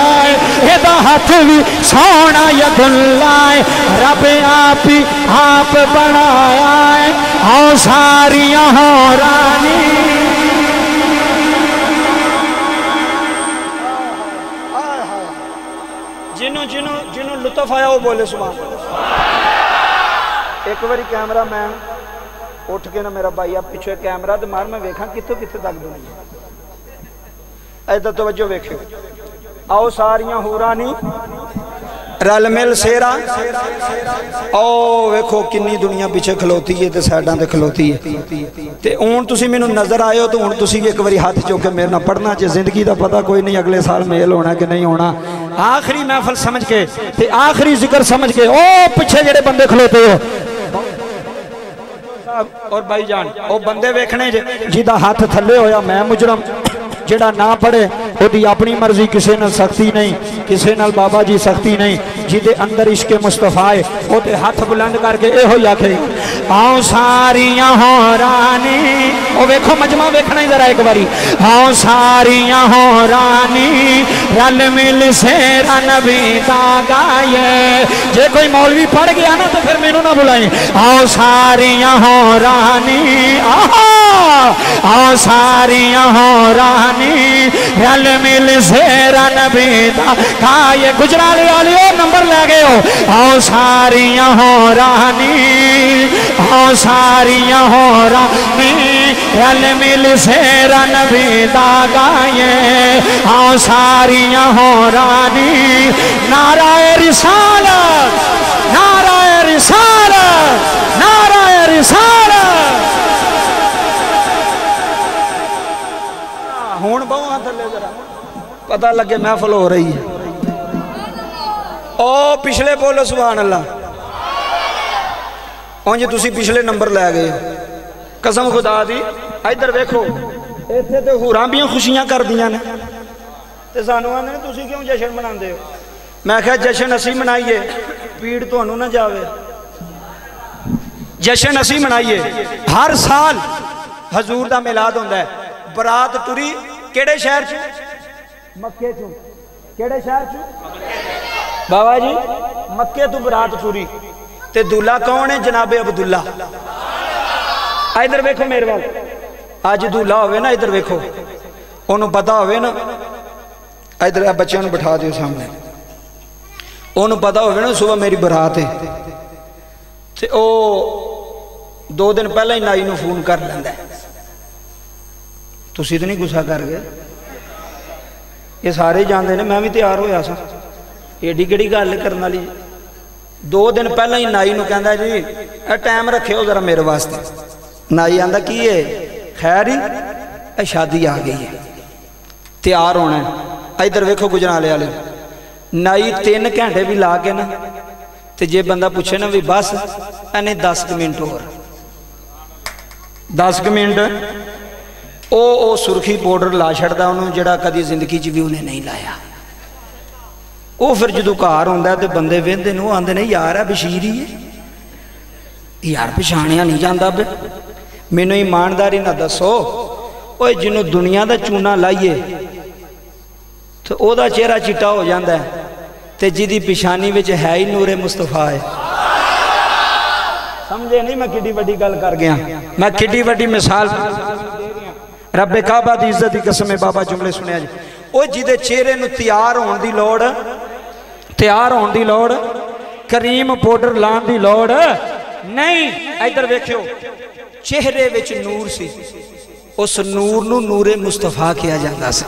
एदा हथ भी सोना यदुल्ला। रब आप ही आप बनाया है। आओ सारिया हो रानी जिन्हों जिन्हों जिन्हों लुत्फ आया वो बोले सुबह एक बारी कैमरा मैन उठ के ना मेरा भाई आप पिछले कैमरा तो मार मैं वेखा कितों कितने तक दुनिया इधर तवज्जो वेखियो आओ सारियाँ होरा ਰਲ ਮਿਲ ਸੇਰਾ। ਓ ਵੇਖੋ ਕਿੰਨੀ ਦੁਨੀਆ ਪਿੱਛੇ ਖਲੋਤੀ ਏ ਤੇ ਸਾਈਡਾਂ ਤੇ ਖਲੋਤੀ ਏ। ਤੇ ਹੁਣ ਤੁਸੀਂ ਮੈਨੂੰ ਨਜ਼ਰ ਆਇਓ ਤੇ ਹੁਣ ਤੁਸੀਂ ਵੀ ਇੱਕ ਵਾਰੀ ਹੱਥ ਚੁੱਕ ਕੇ ਮੇਰੇ ਨਾਲ ਪੜਨਾ ਜੇ ਜ਼ਿੰਦਗੀ ਦਾ ਪਤਾ ਕੋਈ ਨਹੀਂ ਅਗਲੇ ਸਾਲ ਮੇਲ ਹੋਣਾ ਕਿ ਨਹੀਂ ਹੋਣਾ। ਆਖਰੀ ਮਹਿਫਲ ਸਮਝ ਕੇ ਤੇ ਆਖਰੀ ਜ਼ਿਕਰ ਸਮਝ ਕੇ ਓ ਪਿੱਛੇ ਜਿਹੜੇ ਬੰਦੇ ਖਲੋਤੇ ਹੋ। ਔਰ ਬਾਈ ਜਾਨ ਉਹ ਬੰਦੇ ਵੇਖਣੇ ਜਿਹਦਾ ਹੱਥ ਥੱਲੇ ਹੋਇਆ ਮੈਂ ਮੁਜਰਮ। ਜਿਹੜਾ ਨਾ ਪੜੇ ਉਹਦੀ ਆਪਣੀ ਮਰਜ਼ੀ ਕਿਸੇ ਨਾਲ ਸਖਤੀ ਨਹੀਂ ਕਿਸੇ ਨਾਲ ਬਾਬਾ ਜੀ ਸਖਤੀ ਨਹੀਂ ਜਿਹਦੇ ਅੰਦਰ ਇਸ਼ਕ ਮੁਸਤਫਾ ਹੈ ਉਹ ਤੇ ਹੱਥ ਬੁਲੰਦ ਕਰਕੇ ਇਹੋ ਹੀ ਆਖੇ ਆਓ ਸਾਰੀਆਂ ਹੋ ਰਾਨੀ ਉਹ ਵੇਖੋ ਮਜਮਾ ਵੇਖਣਾ ਹੀ ਜ਼ਰਾ ਇੱਕ ਵਾਰੀ ਆਓ ਸਾਰੀਆਂ ਹੋ ਰਾਨੀ ਰਲ ਮਿਲ ਸੇਰਾ ਨਬੀ ਦਾ ਗਾਏ ਜੇ ਕੋਈ ਮੌਲਵੀ ਪੜ ਗਿਆ ਨਾ ਤਾਂ ਫਿਰ ਮੈਨੂੰ ਨਾ ਬੁਲਾਏ ਆਓ ਸਾਰੀਆਂ ਹੋ ਰਾਨੀ ਆਹਾ ਆਓ ਸਾਰੀਆਂ ਹੋ ਰਾਨੀ ਰਲ ਮਿਲ ਸੇਰਾ ਨਬੀ ਦਾ ਗਾਏ ਗੁਜਰਾਲੇ ਵਾਲਿਓ ਨੰਬਰ ਲੈ ਗਏ ਹੋ ਆਓ ਸਾਰੀਆਂ ਹੋ ਰਾਨੀ ਆਓ ਸਾਰੀਆਂ ਹੋ ਰਾਨੀ रल मिल से रन बेदा गाये हाँ सारिया हो रानी। नाराय रिसालत नाराय रिसालत नाराय रिसालत। हूँ बहु थले पता लगे महफल हो रही है। ओ, पिछले बोलो सुबह अल्लाह। उंज तुम पिछले नंबर लै गए ਕਸਮ ਖੁਦਾ ਦੀ, ਇੱਧਰ ਵੇਖੋ। ਇੱਥੇ ਤੇ ਹੂਰਾਂ ਵੀ ਖੁਸ਼ੀਆਂ ਕਰਦੀਆਂ ਨੇ। ਤੇ ਸਾਨੂੰ ਆਂਦੇ ਨੇ, ਤੁਸੀਂ ਕਿਉਂ ਜਸ਼ਨ ਮਨਾਉਂਦੇ ਹੋ? ਮੈਂ ਕਿਹਾ, ਜਸ਼ਨ ਅਸੀਂ ਮਨਾਈਏ, ਪੀੜ ਤੁਹਾਨੂੰ ਨਾ ਜਾਵੇ। ਜਸ਼ਨ ਅਸੀਂ ਮਨਾਈਏ, ਹਰ ਸਾਲ ਹਜ਼ੂਰ ਦਾ ਮਿਲਾਦ ਹੁੰਦਾ ਹੈ। ਬਰਾਤ ਤੁਰੀ ਕਿਹੜੇ ਸ਼ਹਿਰ ਚ? ਮੱਕੇ ਚੋਂ। ਕਿਹੜੇ ਸ਼ਹਿਰ ਚ? ਬਾਬਾ ਜੀ, ਮੱਕੇ ਤੋਂ ਬਰਾਤ ਤੁਰੀ। ਤੇ ਦੁੱਲਾ ਕੌਣ ਹੈ? ਜਨਾਬੇ ਅਬਦੁੱਲਾ। ਇਧਰ ਵੇਖੋ ਮੇਰੇ ਵੱਲ। ਅੱਜ ਦੁੱਲਾ ਹੋਵੇ ਨਾ, ਇਧਰ ਵੇਖੋ। ਉਹਨੂੰ ਪਤਾ ਹੋਵੇ ਨਾ, ਇਧਰ ਆ ਬੱਚਿਆਂ ਨੂੰ ਬਿਠਾ ਦਿਓ ਸਾਹਮਣੇ। ਉਹਨੂੰ ਪਤਾ ਹੋਵੇ ਨਾ ਸਵੇਰ ਮੇਰੀ ਬਰਾਤ ਹੈ ਤੇ ਉਹ ਦੋ ਦਿਨ ਪਹਿਲਾਂ ਹੀ ਨਾਈ ਨੂੰ ਫੋਨ ਕਰ ਲੈਂਦਾ ਤੁਸੀਂ ਤਾਂ ਨਹੀਂ ਗੁੱਸਾ ਕਰ ਗਏ? ਇਹ ਸਾਰੇ ਜਾਂਦੇ ਨੇ, ਮੈਂ ਵੀ ਤਿਆਰ ਹੋਇਆ ਸਾਂ। ਏਡੀ ਕਿਹੜੀ ਗੱਲ ਕਰਨ ਵਾਲੀ? ਦੋ ਦਿਨ ਪਹਿਲਾਂ ਹੀ ਨਾਈ ਨੂੰ ਕਹਿੰਦਾ ਜੀ, ਇਹ ਟਾਈਮ ਰੱਖਿਓ ਜ਼ਰਾ ਮੇਰੇ ਵਾਸਤੇ। ਨਾਈ ਆਂਦਾ, ਕੀ ਹੈ ਖੈਰ ਹੀ ਇਹ ਸ਼ਾਦੀ ਆ ਗਈ ਹੈ ਤਿਆਰ ਹੋਣਾ ਇਧਰ ਵੇਖੋ ਗੁਜਰਾਲੇ ਵਾਲੇ। ਨਾਈ 3 ਘੰਟੇ ਵੀ ਲਾ ਕੇ ਨਾ, ਤੇ ਜੇ ਬੰਦਾ ਪੁੱਛੇ ਨਾ ਵੀ ਬਸ, ਇਹਨੇ 10 ਮਿੰਟ ਹੋਰ। 10 ਮਿੰਟ। ਉਹ ਉਹ ਸੁਰਖੀ ਪਾਊਡਰ ਲਾ ਛੱਡਦਾ ਉਹਨੂੰ, ਜਿਹੜਾ ਕਦੀ ਜ਼ਿੰਦਗੀ 'ਚ ਵੀ ਉਹਨੇ ਨਹੀਂ ਲਾਇਆ। ਉਹ ਫਿਰ ਜਦੋਂ ਘਰ ਆਉਂਦਾ ਤੇ ਬੰਦੇ ਵੇਂਦੇ ਨੂੰ ਆਂਦੇ ਨੇ, ਯਾਰ ਆ ਬਸ਼ੀਰ ਹੀ ਹੈ ਯਾਰ, ਪਛਾਣਿਆ ਨਹੀਂ ਜਾਂਦਾ ਬੇ। ਮੈਨੂੰ ਇਮਾਨਦਾਰੀ ਨਾਲ ਦੱਸੋ ਓਏ ਜਿਹਨੂੰ ਦੁਨੀਆ ਦਾ ਚੂਨਾ ਲਾਈਏ ਤੇ ਉਹਦਾ ਚਿਹਰਾ ਚਿੱਟਾ ਹੋ ਜਾਂਦਾ ਤੇ ਜਿਹਦੀ ਪਿਛਾਨੀ ਵਿੱਚ ਹੈ ਹੀ ਨੂਰੇ ਮੁਸਤਫਾ ਹੈ ਸਮਝੇ ਨਹੀਂ ਮੈਂ ਕਿੱਡੀ ਵੱਡੀ ਗੱਲ ਕਰ ਗਿਆ ਮੈਂ ਕਿੱਡੀ ਵੱਡੀ ਮਿਸਾਲ ਰੱਬੇ ਕਾਬਾ ਦੀ ਇੱਜ਼ਤ ਦੀ ਕਸਮ ਹੈ ਬਾਬਾ ਜੁਮਲੇ ਸੁਣਿਆ ਜੀ ਉਹ ਜਿਹਦੇ ਚਿਹਰੇ ਨੂੰ ਤਿਆਰ ਹੋਣ ਦੀ ਲੋੜ ਤਿਆਰ ਹੋਣ ਦੀ ਲੋੜ ਕਰੀਮ ਪਾਊਡਰ ਲਾਉਣ ਦੀ ਲੋੜ ਨਹੀਂ ਇੱਧਰ ਵੇਖਿਓ ਚਿਹਰੇ ਵਿੱਚ ਨੂਰ ਸੀ ਉਸ ਨੂਰ ਨੂੰ ਨੂਰੇ ਮੁਸਤਫਾ ਕਿਹਾ ਜਾਂਦਾ ਸੀ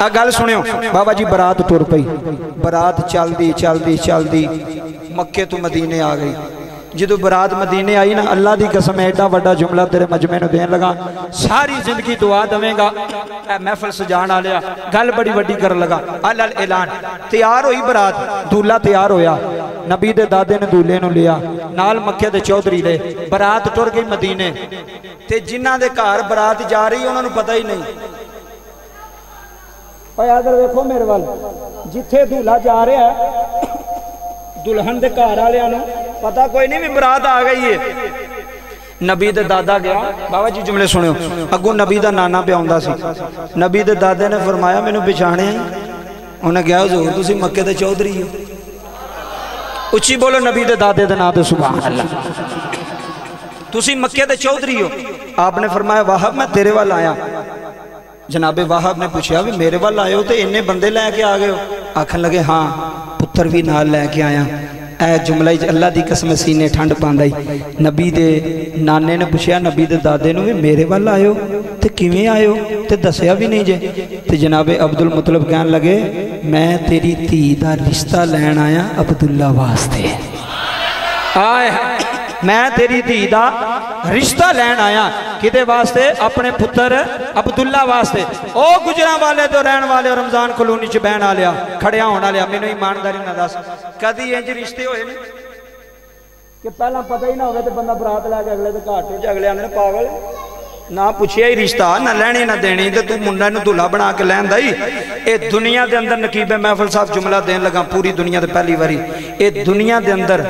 ਆ ਗੱਲ ਸੁਣਿਓ ਬਾਬਾ ਜੀ ਬਰਾਤ ਤੁਰ ਪਈ ਬਰਾਤ ਚੱਲਦੀ ਚੱਲਦੀ ਚੱਲਦੀ ਮੱਕੇ ਤੋਂ ਮਦੀਨੇ ਆ ਗਈ ਜਦੋਂ ਬਰਾਤ ਮਦੀਨੇ ਆਈ ਨਾ, ਅੱਲਾ ਦੀ ਕਸਮ, ਐਡਾ ਵੱਡਾ ਜੁਮਲਾ ਤੇਰੇ ਮਜਮੇ ਨੂੰ ਦੇਣ ਲਗਾ। ਸਾਰੀ ਜ਼ਿੰਦਗੀ ਦੁਆ ਦੇਵੇਂਗਾ। ਐ ਮਹਿਫਲ ਸਜਾਣ ਵਾਲਿਆ, ਗੱਲ ਬੜੀ ਵੱਡੀ ਕਰਨ ਲਗਾ। ਅਲ ਅਲ ਐਲਾਨ, ਤਿਆਰ ਹੋਈ ਬਰਾਤ, ਦੂਲਾ ਤਿਆਰ ਹੋਇਆ। ਨਬੀ ਦੇ ਦਾਦੇ ਨੇ ਦੂਲੇ ਨੂੰ ਲਿਆ, ਨਾਲ ਮੱਕੇ ਦੇ ਚੌਧਰੀ ਲੈ ਬਰਾਤ ਟੁਰ ਗਈ ਮਦੀਨੇ। ਤੇ ਜਿਨ੍ਹਾਂ ਦੇ ਘਰ ਬਰਾਤ ਜਾ ਰਹੀ, ਉਹਨਾਂ ਨੂੰ ਪਤਾ ਹੀ ਨਹੀਂ। ਓਏ ਆਦਰ ਵੇਖੋ ਮੇਰੇ ਵੱਲ, ਜਿੱਥੇ ਦੂਲਾ ਜਾ ਰਿਹਾ ਦੁਲਹਨ ਦੇ ਘਰ ਵਾਲਿਆਂ ਨੂੰ ਪਤਾ ਕੋਈ ਨਹੀਂ ਵੀ ਬਰਾਤ ਆ ਗਈ ਏ ਨਬੀ ਦੇ ਦਾਦਾ ਗਿਆ ਬਾਬਾ ਜੀ ਜੁਮਲੇ ਸੁਣਿਓ ਅੱਗੋਂ ਨਬੀ ਦਾ ਨਾਨਾ ਪਿਆਉਂਦਾ ਸੀ ਨਬੀ ਦੇ ਦਾਦੇ ਨੇ ਫਰਮਾਇਆ ਮੈਨੂੰ ਪਛਾਣਿਆ ਉਹਨੇ ਕਿਹਾ ਹਜ਼ੂਰ ਤੁਸੀਂ ਮੱਕੇ ਦੇ ਚੌਧਰੀ ਹੋ ਉੱਚੀ ਬੋਲੋ ਨਬੀ ਦੇ ਦਾਦੇ ਦੇ ਨਾਂ ਤੇ ਸੁਭਾਨ ਅੱਲਾ ਤੁਸੀਂ ਮੱਕੇ ਦੇ ਚੌਧਰੀ ਹੋ ਆਪਨੇ ਫਰਮਾਇਆ ਵਾਹਬ ਮੈਂ ਤੇਰੇ ਵੱਲ ਆਇਆ ਜਨਾਬੇ ਵਾਹਬ ਨੇ ਪੁੱਛਿਆ ਵੀ ਮੇਰੇ ਵੱਲ ਆਇਓ ਤੇ ਇੰਨੇ ਬੰਦੇ ਲੈ ਕੇ ਆ ਗਏ ਹੋ ਆਖਣ ਲੱਗੇ ਹਾਂ ਪੁੱਤਰ ਵੀ ਨਾਲ ਲੈ ਕੇ ਆਇਆ ਐ ਜੁਮਲਾ ਹੀ ਅੱਲਾ ਦੀ ਕਸਮ ਸੀਨੇ ਠੰਡ ਪਾਉਂਦਾ ਹੀ ਨਬੀ ਦੇ ਨਾਨੇ ਨੇ ਪੁੱਛਿਆ ਨਬੀ ਦੇ ਦਾਦੇ ਨੂੰ ਵੀ ਮੇਰੇ ਵੱਲ ਆਇਓ ਤੇ ਕਿਵੇਂ ਆਇਓ ਤੇ ਦੱਸਿਆ ਵੀ ਨਹੀਂ ਜੇ ਤੇ ਜਨਾਬੇ ਅਬਦੁਲ ਮੁਤਲਬ ਕਹਿਣ ਲੱਗੇ ਮੈਂ ਤੇਰੀ ਧੀ ਦਾ ਰਿਸ਼ਤਾ ਲੈਣ ਆਇਆ ਅਬਦੁੱਲਾ ਵਾਸਤੇ ਆਏ ਮੈਂ ਤੇਰੀ ਧੀ ਦਾ ਰਿਸ਼ਤਾ ਲੈਣ ਆਇਆ। ਕਿਤੇ ਵਾਸਤੇ? ਆਪਣੇ ਪੁੱਤਰ ਅਬਦੁੱਲਾ ਵਾਸਤੇ। ਉਹ ਗੁਜਰਾਂ ਵਾਲੇ ਤੋਂ ਰਹਿਣ ਵਾਲੇ ਰਮਜ਼ਾਨ ਕਲੋਨੀ ਚ ਬਹਿਣ ਵਾਲਿਆ, ਖੜਿਆ ਹੋਣ ਵਾਲਿਆ। ਮੈਨੂੰ ਇਮਾਨਦਾਰੀ ਨਾਲ ਦੱਸ। ਕਦੀ ਇੰਜ ਰਿਸ਼ਤੇ ਹੋਏ ਨੇ? ਕਿ ਪਹਿਲਾਂ ਪਤਾ ਹੀ ਨਾ ਹੋਵੇ ਤੇ ਬੰਦਾ ਬਰਾਤ ਲੈ ਕੇ ਅਗਲੇ ਦੇ ਘਰ ਤੋਂ ਅਗਲੇ ਆਂਦੇ ਨੇ, ਪਾਗਲ, ਨਾ ਪੁੱਛਿਆ ਹੀ ਰਿਸ਼ਤਾ, ਨਾ ਲੈਣੀ, ਨਾ ਦੇਣੀ, ਤੇ ਤੂੰ ਮੁੰਡਾ ਨੂੰ ਧੁਲਾ ਬਣਾ ਕੇ ਲੈਂਦਾ ਹੀ ਇਹ ਦੁਨੀਆ ਦੇ ਅੰਦਰ ਨਕੀਬੇ ਮਹਿਫਲ ਸਾਹਿਬ ਜੁਮਲਾ ਦੇਣ ਲੱਗਾ ਪੂਰੀ ਦੁਨੀਆ ਤੇ ਪਹਿਲੀ ਵਾਰੀ। ਇਹ ਦੁਨੀਆ ਦੇ ਅੰਦਰ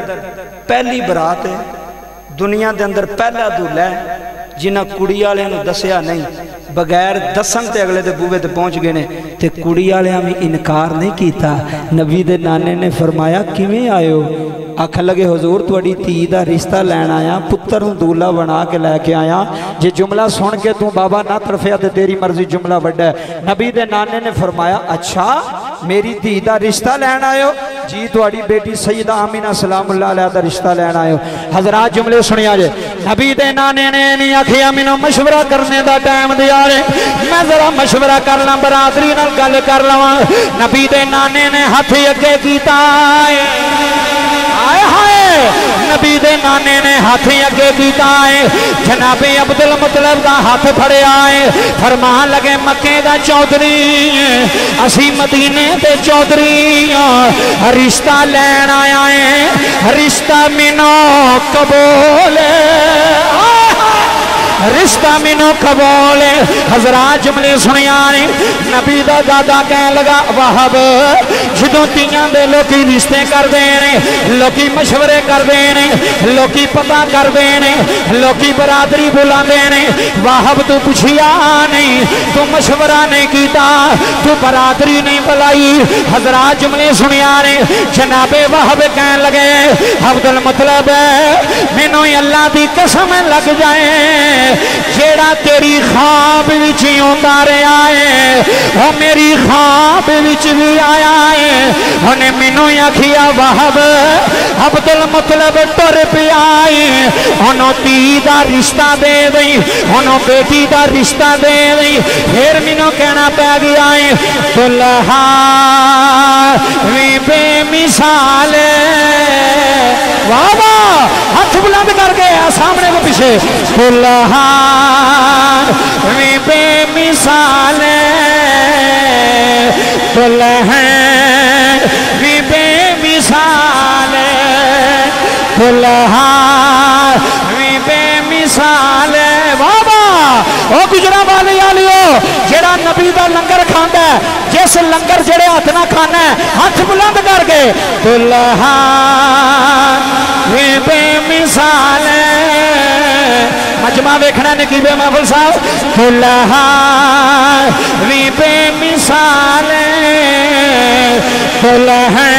ਪਹਿਲੀ ਬਰਾਤ ਹੈ। ਦੁਨੀਆ ਦੇ ਅੰਦਰ ਪਹਿਲਾ ਦੁਲਾ ਹੈ, ਜਿਨ੍ਹਾਂ ਕੁੜੀ ਵਾਲਿਆਂ ਨੂੰ ਦੱਸਿਆ ਨਹੀਂ, ਬਗੈਰ ਦੱਸਣ ਤੇ ਅਗਲੇ ਦੇ ਬੂਵੇ ਤੇ ਪਹੁੰਚ ਗਏ ਨੇ, ਤੇ ਕੁੜੀ ਵਾਲਿਆਂ ਵੀ ਇਨਕਾਰ ਨਹੀਂ ਕੀਤਾ। ਨਬੀ ਦੇ ਨਾਨੇ ਨੇ ਫਰਮਾਇਆ, ਕਿਵੇਂ ਆਇਓ? आखन लगे, हजूर थोड़ी धी का रिश्ता लैन आया पुत्र दूल्हा बना के लैके आया। जे जुमला सुन के तू बाबा ना तरफिया तो तेरी मर्ज़ी जुमला व्डा नबी दे नाने ने फरमाया अच्छा मेरी धी का रिश्ता लैन आयो। जी थोड़ी बेटी सईद आमीना सलामुल्ला का रिश्ता लैन आयो। हजरा जुमले सुनिया जे, नबी दे नाने ने नहीं आखिया मैनू मशुरा करने का टाइम दिया रे। मैं जरा मशुरा कर ला, बरादरी गल कर लव। नबी दे नाने ने हथ अगे किया हाय हाय। नबी दे नाने ने हाथ अगे किया है। जनाबे अब्दुल मतलब का हाथ फड़े आए फरमान लगे मके का चौधरी, असी मदीने के चौधरी रिश्ता लैन आया है। रिश्ता मिनो कबोल रिश्ता मैनू कबूल हजरा जुमले सुनिया ने, नबी का दादा कह लगा, वाहब जो तियाँ दे रिश्ते करते हैं लोकी मशवरे करते हैं लोकी पता करते लोकी बरादरी बुलाते हैं वाहब, तू पुछिया नहीं, तू मशवरा नहीं किया तू बरादरी नहीं बुलाई। हजरा जुमले सुनिया ने, जनाबे वाहब कह लगे, अब्दुल मतलब है, मैनू अल्लाह की कसम लग जाए। जेड़ा तेरी खाब आंदा रहा है, वो मेरी खाब विच भी आया है। उन्हें मैनू आखिया, वाहब, अब्दुल मतलब तुर पिया है। का रिश्ता दे दई उन्हों बेटी का रिश्ता दे दई। फिर मैनू कहना पै गया है, दुल्हा भी बेमिसाल वाह वाह, हाथ बुलंद करके सामने को पीछे। दुल्हा भी बेमिसाल दुल्हन भी बेमिसाल दुल्हा भी बेमिसाल। बाबा, ओ गुजरा वाले आलियो, जेड़ा नबी का लंगर खांदा जिस लंगर जेड़े हथ ना खाना है हथ बुलंद करके दुल्हा भी बेमिसाल। अजमा वेखना ने की महफुल साहब। दुल्हा रीबे मिसाल फुल है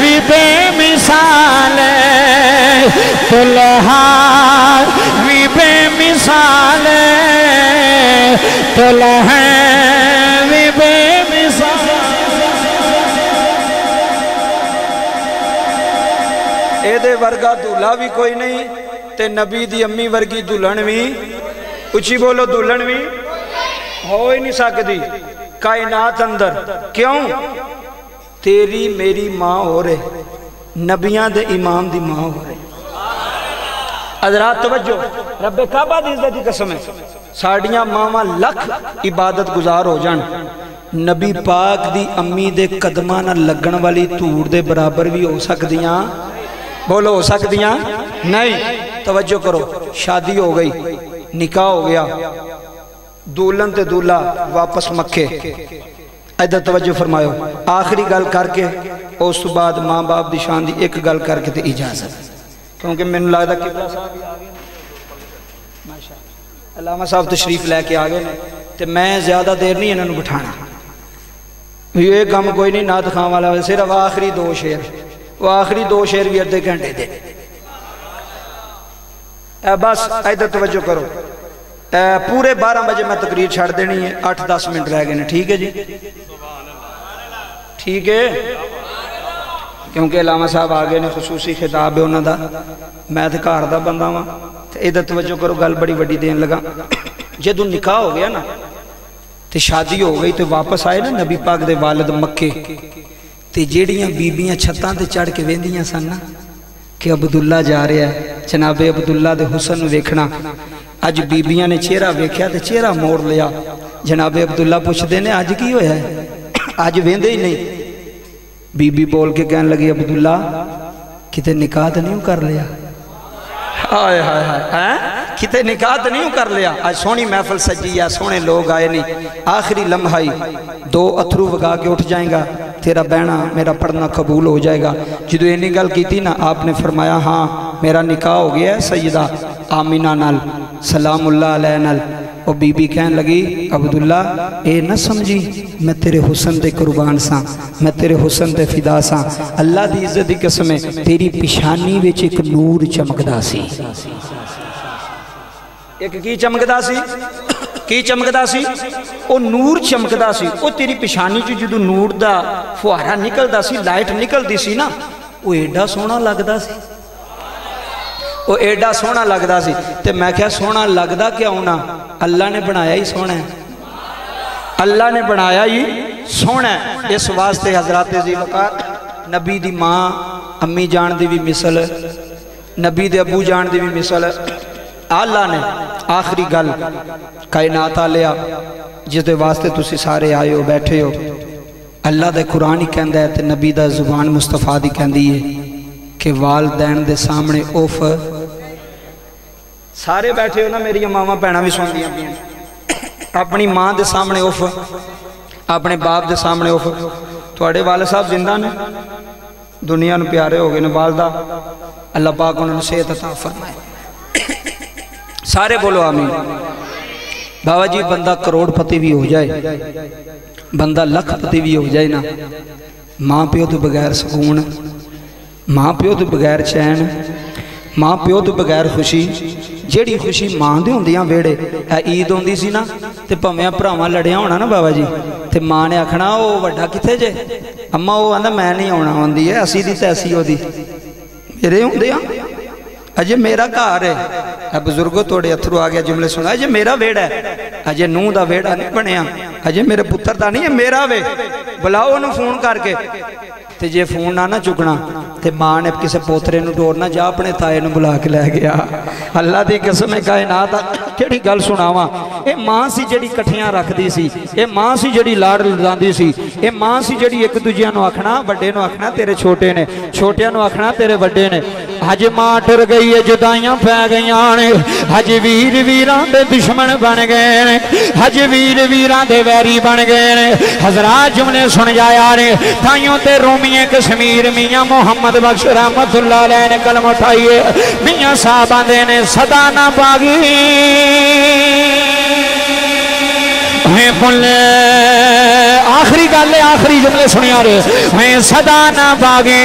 रीबे मिसाल दुल्हा रीबे मिसाल फुल है रीबे मिसाल ए वर्गा दूल्हा भी कोई नहीं। ਤੇ ਨਬੀ ਦੀ ਅੰਮੀ ਵਰਗੀ ਦੁਲਹਨ ਵੀ ਉੱਚੀ ਬੋਲੋ ਦੁਲਹਨ ਵੀ ਹੋ ਹੀ ਨਹੀਂ ਸਕਦੀ ਕਾਇਨਾਤ ਅੰਦਰ ਕਿਉਂ ਤੇਰੀ ਮੇਰੀ ਮਾਂ ਹੋ ਰਹੇ ਨਬੀਆਂ ਦੇ ਇਮਾਮ ਦੀ ਮਾਂ ਹੋ ਰਹੇ हजरात तवज्जो रब्बे काबा दी इज्जत की कसम है साड़ियां मावा लख इबादत गुजार हो जान नबी पाक दी अम्मी दे कदमां नाल लगण वाली धूड़ दे बराबर भी हो सकदियां बोलो हो सकदियां नहीं तवज्जो करो। शादी हो गई, निकाह हो गया। दूल्हन ते दूल्हा वापस मक्के। इधर तवज्जो फरमायो। आखिरी गल करके, उस बाद माँ बाप की शान की एक गल करके तो इजाज़त। क्योंकि मैंने लगता माशा अलामा साहब तशरीफ़ लैके आ गए तो मैं ज़्यादा देर नहीं इन्हों बिठाना। ये काम कोई नहीं ना दिखाने वाला। सिर्फ़ आखिरी दो शेर। वो आखिरी दो शेर भी अद्धे घंटे दे। बस इधर तवज्जो करो पूरे बारह बजे मैं तकरीर छड़ देनी है अठ दस मिनट रह गए ठीक है जी ठीक है क्योंकि लामा साहब आ गए ने खसूसी खिताब है उन्होंने मैं तो घर का बंदा वा तो इधर तवज्जो करो गल बड़ी वड्डी देन लगा जो निकाह हो गया ना तो शादी हो गई तो वापस आए ना नबी पाक दे वालद मक्के तो जड़ियाँ बीबियाँ छत्तां ते चढ़ के वेंदियाँ सन ना कि अब्दुल्ला जा रहा है जनाबे अब्दुल्ला दे हुसन वेखना अज बीबियाँ ने चेहरा वेख्या तो चेहरा मोड़ लिया जनाबे अब्दुल्ला पुछते ने अज की होया है अज वेंदे ही नहीं बीबी बोल के कह लगी अब्दुल्ला कितने निकाह तो नहीं कर लिया हाय हाय हाय हैं कितने निकाह तो नहीं कर लिया। आज सोहनी महफल सजी है, सोहने लोग आए नहीं। आखिरी लम्हा दो अथरू वगा के उठ जाएगा। तेरा बहना मेरा पढ़ना कबूल हो जाएगा। जो इन्नी गल की ना, आपने फरमाया हाँ मेरा निकाह हो गया है, सईदा। आमीना नाल सलामुल्ला नाल। वो बीबी कह लगी अब्दुल्ला ये न समझी, मैं तेरे हुसन ते कुर्बान सा, मैं तेरे हुसन ते फिदा सा। अल्लाह की इज़्ज़त की कसम है, तेरी पिछानी एक नूर चमकदा सी। एक की चमकदा सी? की चमकदा सी? वो नूर चमकदा सी। वो तेरी पिछानी च जो नूर का फुहारा निकलता सी, लाइट निकलती सी ना वो एडा सोहना लगता सी। वो एडा सोहना लगता सी। ते मैं क्या सोहना लगता क्यों ना? अल्लाह ने बनाया ही सोहना अल्लाह ने बनाया ही सोहना इस वास्ते हज़रत जी नबी दी माँ, अम्मी जान दी भी मिसल, नबी दे अबू जान दी भी मिसल। अल्लाह ने आखिरी गल कायनात लिया जिसके वास्ते तुम सारे आए हो, बैठे हो। अल्लाह का कुरान ही कहता है तो नबी का ज़ुबान मुस्तफ़ा की कहती है कि वालदैन के सामने उफ। सारे बैठे हो ना मेरी मावा भैन भी सुन अपनी माँ के सामने उफ, अपने बाप के सामने उफ। थोड़े वाल साहब ज़िंदा ने? दुनिया प्यारे हो गए ने वालदा अल्लाह पाक उन्होंने सेहत अता फरमाए। सारे बोलो आमी बाबा जी बंदा करोड़पति भी हो जाए बंदा लखपति भी हो जाए ना माँ प्यो तो बगैर सुकून माँ प्यो तो बगैर चैन माँ प्यो तो बगैर खुशी ਜਿਹੜੀ ਖੁਸ਼ੀ ਮਾਂ ਦੇ ਹੁੰਦੀਆਂ ਵੇੜੇ ਇਹ ਈਦ ਹੁੰਦੀ ਸੀ ਨਾ ਤੇ ਭਵੇਂ ਭਰਾਵਾਂ ਲੜਿਆ ਹੋਣਾ ਨਾ ਬਾਬਾ ਜੀ ਤੇ ਮਾਂ ਨੇ ਆਖਣਾ ਉਹ ਵੱਡਾ ਕਿੱਥੇ ਜੇ ਅੰਮਾ ਉਹ ਆਂਦਾ ਮੈਂ ਨਹੀਂ ਆਉਣਾ ਹੁੰਦੀ ਐ ਅਸੀਂ ਦੀ ਤੈਸੀ ਉਹਦੀ ਮੇਰੇ ਹੁੰਦੇ अजे मेरा घर है। बजुर्गो, थोड़े अथरू आ गया, जुमले सुना, अजे मेरा वेड़ा है। अजे नूह का वेड़ा नहीं बनया अजे मेरे पुत्र का नहीं है मेरा वे। बुलाओ उन्होंने फ़ोन करके। तो जे फ़ोन ना ना चुकना तो माँ ने किसी पोतरे डोरना जा अपने ताए न बुला के लै गया। अल्लाह की कसम है, कायनात कि गल सुनावा। ये माँ सी जी कट्ठिया रखती सी ये माँ सी जी लाड़ लादी सी ये माँ सी जी एक दूजे आखना व्डे आखना तेरे छोटे ने, छोटिया आखना तेरे व्डे ने। अज माँ टुर गई है जुदाइया पै गई ने अज वीर वीर दुश्मन बन गए ने हज वीर वीर के वैरी बन गए ने हजरा जुमले सुन जाया ने ताइयों ते रोमिए कश्मीर मियाँ मुहम्मद बख्श रहमतुल्ला लैन कलम उठाइए मियाँ साहब आते ने सदा ना पागी पुल गल आखिरी जुमले सुनिया रे। मैं सदा ना पागे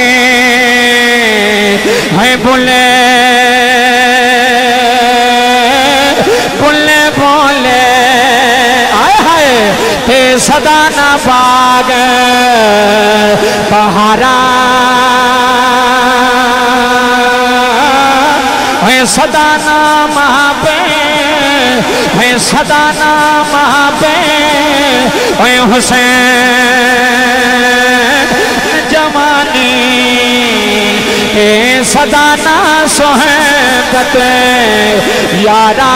मैं बोले बोले बोले आए हाय, ते सदा ना पाग पहारा। है सदा ना पे है सदा नाम पे हुसैन जवानी सदाना सोहबत यारा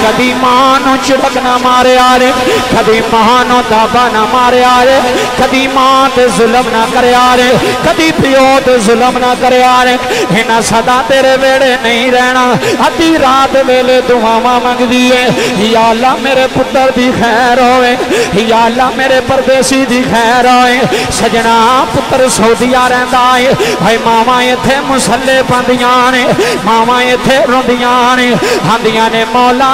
कदी माँ नु चिड़क ना मारे रे कदी माँ नु दाबा ना मारे रे कदी माँ ते जुल्म ना करे रे कदी पियो ते जुल्म ना करे रे इन्हें सदा तेरे वेड़े नहीं रहना अद्धी रात वेले दुआवा मंगदी है। या अल्लाह मेरे पुत्र दी खैर होवे या अल्लाह मेरे परदेसी दी खैर होए सजना पुत्र सऊदिया रहंदा है, भाई मावा इथे मुसले पांदियाँ ने, मावा इथे रोंदियाँ ने। आंदियाँ ने, मौला,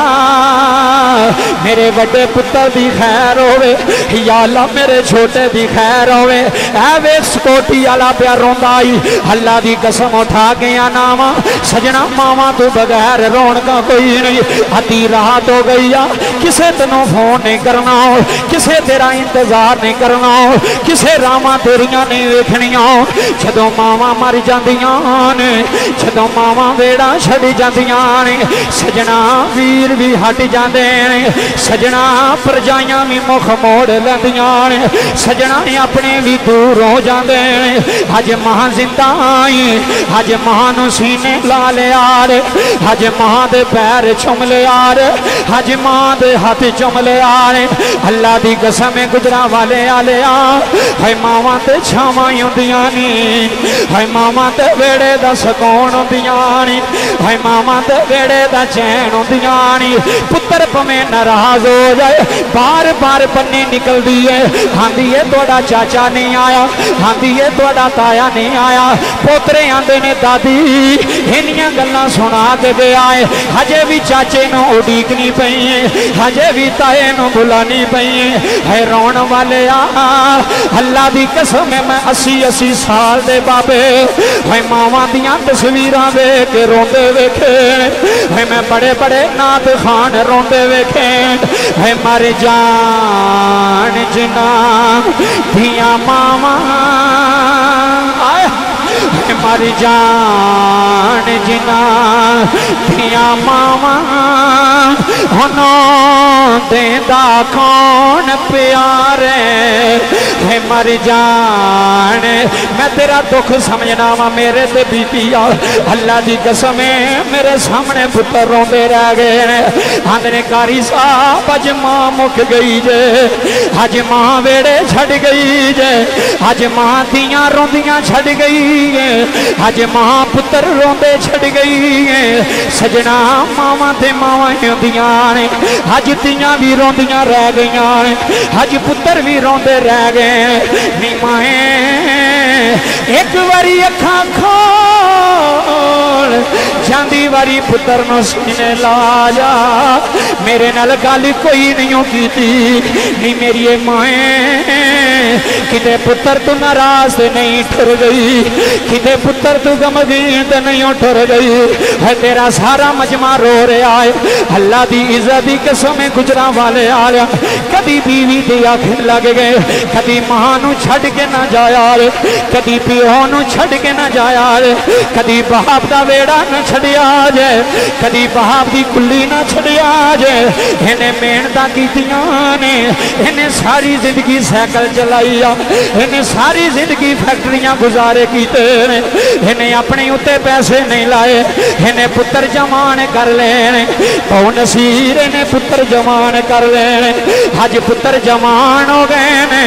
मेरे बड़े पुत्र दी खैर होवे, या अल्लाह मेरे छोटे दी खैर होवे। ऐ वे सकोटी वाला प्या रोंदा आई अल्लाह दी कसम उठा के नाम सजना मावा तो बगैर रौनका कोई नहीं। अति राहत हो गई आ, किसे तेनों फ़ोन नहीं करना हो, किसे तेरा इंतज़ार नहीं करना हो, किसे रावा तेरिया नहीं वेखनिया जदों मावा मर जदों मावा वेड़ा छड़ जांदियाँ ने सजना वीर भी हट जाते सजना परजाइयाँ भी मुख मोड़ सजना अपने भी दूर हो जाते अज माँ ज़िंदा आई अज माँ नु सीने ला लिया अज माँ दे पैर चुम लिया अज माँ हाथ चुम लिया अल्लाह दी कसम गुजरा वाले आलिया हाय मावा ते छावां नी हाय मावा ते वेड़े दा सकून हुंदियाँ नी हाय मावा ते वेड़े दा चैन हुंदियाँ नी पुत्र भवें नाराज़ हो जाए बार बार पन्नी निकलदी है आंदी है थोड़ा चाचा नहीं आया आंदी है थोड़ा ताया नहीं आया पोतरे आंदे ने दादी इनियाँ गल्लां सुना के गया है हजे भी चाचे नु उडीकनी पई है हजे भी ताए नु बुलानी पई है है रोन वाले आ अल्लाह दी कसम मैं अस्सी अस्सी साल दे बाबे है मावा दियाँ तस्वीर वेख रोंदे वेखे। है मैं बड़े बड़े नाथ खान रोंदे वेखे। है मर जान जिना दिया मावा। मर जान जिना दियाँ मावा हनो देदा कौन प्यारे? है मर जान, मैं तेरा दुख समझना वा, मेरे ते बीती आ। अल्लाह दी कसम मेरे सामने पुत्र रोंदे रह गए आंदने कारी साहब अज माँ मुक गई जे। अज माँ वेड़े छड़ गई जे। अज माँ दियाँ रोंदियाँ छड़ गई है। अज माँ पुत्र रोंदे छड़ गई है। सजना मावा ते मावा होंदियाँ ने अज तिया भी रोंदिया रह गई ने अज पुत्र भी रोंद रह गए नी माए। एक बारी अखा खोल, जांदी वारी पुत्र नु सीने ला जा मेरे नाल गल कोई नहीं कीती, नी मेरी माए। किते पुत्र तू नाराज़ नहीं ठुर गई, किते पुत्र तू गमगीन ते नहीं ठुर गई। है तेरा सारा मजमा रो रहा है। अल्लाह दी इज़्ज़त दी कसम गुजरा वाले आया कदी बीवी दी आखिर लग गए, कदी माँ छड़ के ना जाया। कदी पिओ नु के ना जाया कदी बाप दा वेड़ा ना छड़िया जे कदी बाप दी कुल्ली ना छड़िया जे इन्हें मेहनतां ने, इन्हें सारी ज़िंदगी साइकिल चलाई इन्हें सारी ज़िंदगी फैक्ट्रियाँ गुजारे ने, इन्हें अपने उत्ते पैसे नहीं लाए, इन्हें पुत्र जमान कर लेने पौ नसीर इन्हें पुत्र जमान कर लेने। अज पुत्र जमान हो गए ने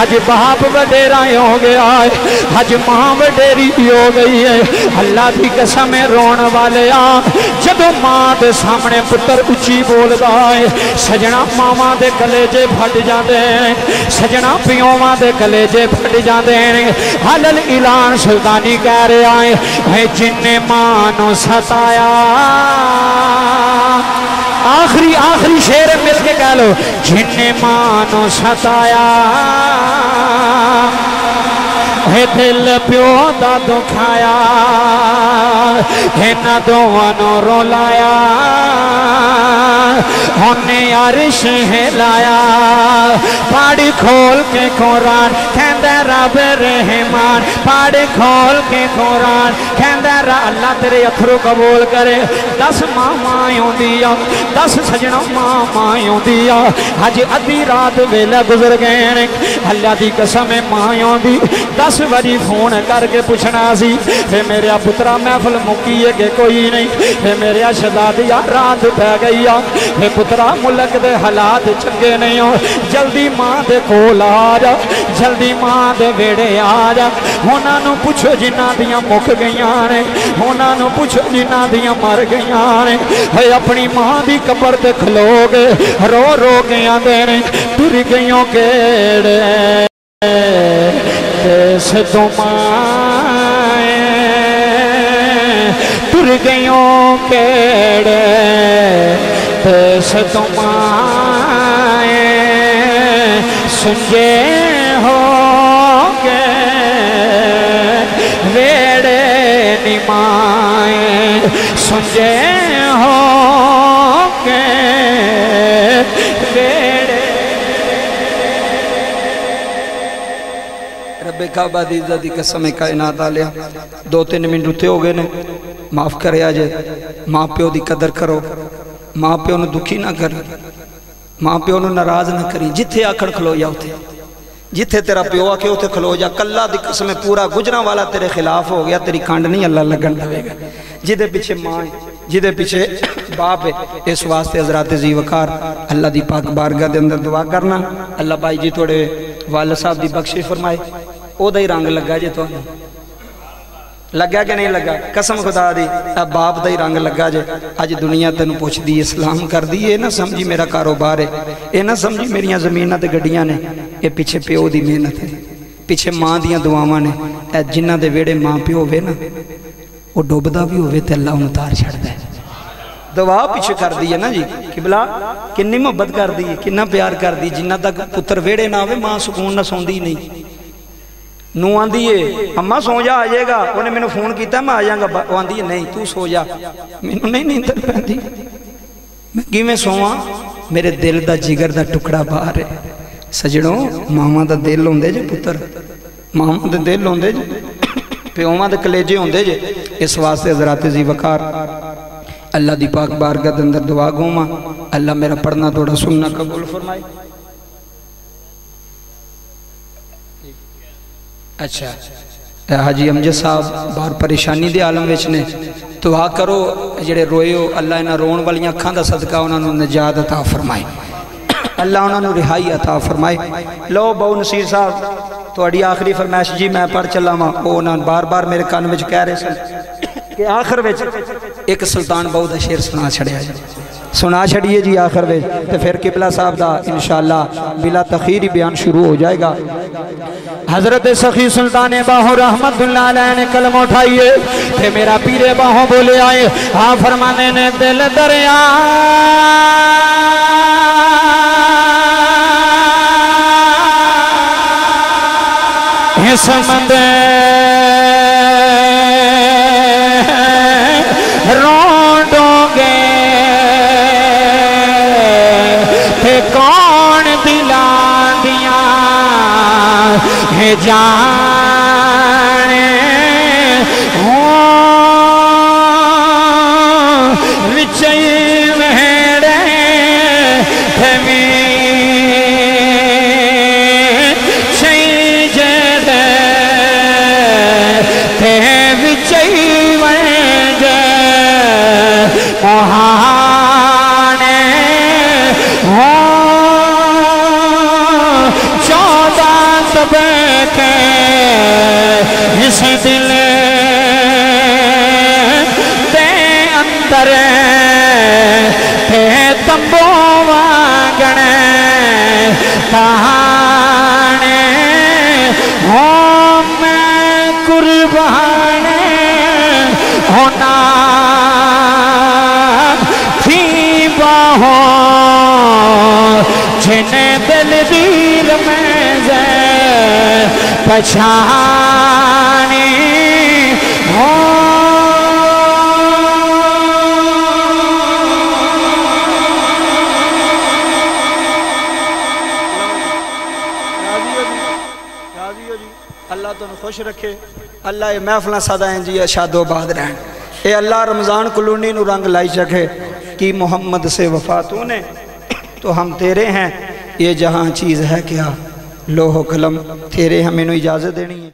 अज बाप वडेरा हो गया है अज माँ वडेरी हो गई है। अल्लाह की कसम है रोन वाले आ। जदों माँ के सामने पुत्र उची बोलता है, सजना मावा के कलेजे फट जाते हैं, सजना पियोवा के कलेजे फट जाते हैं। हलल इलान सुल्तानी कह रहा है है जिन्ने माँ नु सताया। आखिरी आखिरी शेर मिल के कह लो, जिन्ने माँ नु सताया। है दिल प्यो दा दुखाया इन्हों दोवां रोलाया, हमने अरिश हिलाया पाड़ी खोल के कुरान कहते रब रहमान, पाड़ी खोल के कुरान कहता यार अल्लाह तेरे अथरू कबूल करे। दस माँ माँ आ दस सजना माँ माँ आ अज अद्धी रात वेला गुजर गए ने, अल्लाह दी कसम माँ आउंदी। दस बारी फ़ोन करके पूछना सी हे मेरे पुत्रा महफल मुकी है कि कोई नहीं? हे मेरे शहजादिया रात पै गई आ। हे पुत्रा मुल्क दे हालात चंगे नहीं हो जल्दी माँ के कोल आ जा, जल्दी माँ दे वेड़े आ जा। उन्होंने पुछो जिन्हों दियाँ मुक गई ने उन्होंने पुछो जिन्हों दियाँ मर गई ने। है अपनी माँ की कबर ते खलो गए रो रो आते ने। टुर गई केड़े? देश माए टुर गई केड़े? देश तो माए सुंजे हो जय हो के रबे काबा की इज़्ज़त की कसम कायनात आ लिया दो तीन मिनट उत्ते हो गए ने। माफ़ करे जे माँ प्यो की कदर करो। माँ प्यो ने दुखी ना कर। माँ प्यो ने नाराज़ ना करी। जिथे आखण खलोया उथे ਜਿੱਥੇ ਤੇਰਾ ਪਿਓ ਆਕੇ ਉੱਥੇ ਖਲੋ ਜਾ, ਕੱਲਾ ਦੀ ਕਸਮ ਪੂਰਾ ਗੁਜਰਾਂ ਵਾਲਾ ਤੇਰੇ ਖਿਲਾਫ ਹੋ ਗਿਆ, ਤੇਰੀ ਖੰਡ ਨਹੀਂ ਅੱਲਾ ਲੱਗਣ ਦੇਵੇਗਾ। ਜਿਹਦੇ ਪਿੱਛੇ ਮਾਂ ਹੈ, ਜਿਹਦੇ ਪਿੱਛੇ ਬਾਪ ਹੈ, ਇਸ ਵਾਸਤੇ ਹਜ਼ਰਤ ਜੀ ਵਕਾਰ ਅੱਲਾ ਦੀ ਪਾਕ ਬਾਰਗਾ ਦੇ ਅੰਦਰ ਦੁਆ ਕਰਨਾ। ਅੱਲਾ ਭਾਈ ਜੀ, ਤੁਹਾਡੇ ਵਾਲ ਸਾਹਿਬ ਦੀ ਬਖਸ਼ਿਸ਼ ਫਰਮਾਏ, ਉਹਦਾ ਹੀ ਰੰਗ ਲੱਗਾ ਜੇ ਤੁਹਾਨੂੰ। ਲੱਗਾ ਕਿ ਨਹੀਂ ਲੱਗਾ ਕਸਮ ਖੁਦਾ ਦੀ ਆ ਬਾਪ ਦਾ ਹੀ ਰੰਗ ਲੱਗਾ ਜੇ। ਅੱਜ ਦੁਨੀਆ ਤੈਨੂੰ ਪੁੱਛਦੀ ਇਸਲਾਮ ਕਰਦੀ ਇਹ ਨਾ ਸਮਝੀ ਮੇਰਾ ਕਾਰੋਬਾਰ ਹੈ ਇਹ ਨਾ ਸਮਝੀ ਮੇਰੀਆਂ ਜ਼ਮੀਨਾਂ ਤੇ ਗੱਡੀਆਂ ਨੇ। ਇਹ ਪਿੱਛੇ ਪਿਓ ਦੀ ਮਿਹਨਤ ਹੈ ਪਿੱਛੇ ਮਾਂ ਦੀਆਂ ਦੁਆਵਾਂ ਨੇ। ਇਹ ਜਿਨ੍ਹਾਂ ਦੇ ਵਿਹੜੇ ਮਾਂ ਪਿਓ ਹੋਵੇ ਨਾ, ਉਹ ਡੁੱਬਦਾ ਵੀ ਹੋਵੇ ਤੇ ਅੱਲਾ ਉਹਨੂੰ ਤਾਰ ਛੱਡਦਾ ਹੈ ਦੁਆ ਪਿੱਛੇ ਕਰਦੀ ਹੈ ਨਾ ਜੀ। ਕਿਬਲਾ, ਕਿੰਨੀ ਮੁਹੱਬਤ ਕਰਦੀ ਹੈ ਕਿੰਨਾ ਪਿਆਰ ਕਰਦੀ ਜਿੰਨਾ ਤੱਕ ਪੁੱਤਰ ਵਿਹੜੇ ਨਾ ਆਵੇ, ਮਾਂ ਸਕੂਨ ਨਾਲ ਸੌਂਦੀ ਨਹੀਂ। ਨੂੰ ਆਂਦੀ ਏ ਅੰਮਾ ਸੌ ਜਾ ਆ ਜਾਏਗਾ ਉਹਨੇ ਮੈਨੂੰ ਫੋਨ ਕੀਤਾ ਮੈਂ ਆ ਜਾਵਾਂਗਾ ਉਹ ਆਂਦੀ ਏ ਨਹੀਂ ਤੂੰ ਸੋ ਜਾ ਮੈਨੂੰ ਨਹੀਂ ਨੀਂਦ ਪੈਂਦੀ ਮੈਂ ਕਿਵੇਂ ਸੋਵਾਂ ਮੇਰੇ ਦਿਲ ਦਾ ਜਿਗਰ ਦਾ ਟੁਕੜਾ ਬਾਹਰ ਹੈ ਸਜਣੋ ਮਾਵਾਂ ਦਾ ਦਿਲ ਹੁੰਦੇ ਜੇ ਪੁੱਤਰ ਮਾਵਾਂ ਦੇ ਦਿਲ ਹੁੰਦੇ ਜੇ ਪਿਓਵਾਂ ਦੇ ਕਲੇਜੇ ਹੁੰਦੇ ਜੇ ਇਸ ਵਾਸਤੇ ਹਜ਼ਰਤ ਜੀ ਵਕਾਰ अल्लाह दी पाक बारगाह के अंदर दुआ गूमा अल्लाह मेरा पढ़ना थोड़ा सुनना कबूल फरमाए अच्छा हाजी अमजद साहब बाहर परेशानी के आलम विच ने दुआ करो जेड़े रोए हो अल्लाह इन्होंने रोन वाली अखा का सदका उन्होंने निजात अता फरमाए अल्लाह उन्होंने रिहाई अता फरमाए लो बहु नसीर साहब थोड़ी आखिरी फरमैश जी मैं पढ़ चला वा वो उन्होंने बार बार मेरे कान में कह रहे सन कि आखिर में एक सुल्तान बहु का शेर सुना छड़िया जी सुना छड़िए जी आखिर में तो फिर किबला साहब का इनशाला बिला तखीर ही बयान शुरू हो जाएगा। हज़रत सखी सुल्तान बाहो रहमत ने कलम उठाइए थे मेरा पीरे बाहो बोले आए हाँ फरमाने ने दिल दरिया। समंद है बछाने हो अल्लाह तुम खुश रखे। अल्लाह ये महफल सदाएँ जी शादो बाद रहन ये अल्लाह रमज़ान कलोनी रंग लाई सके कि मोहम्मद से वफा तू ने तो हम तेरे हैं, ये जहाँ चीज़ है क्या? लोहो कलम तेरे हमें इजाज़त देनी है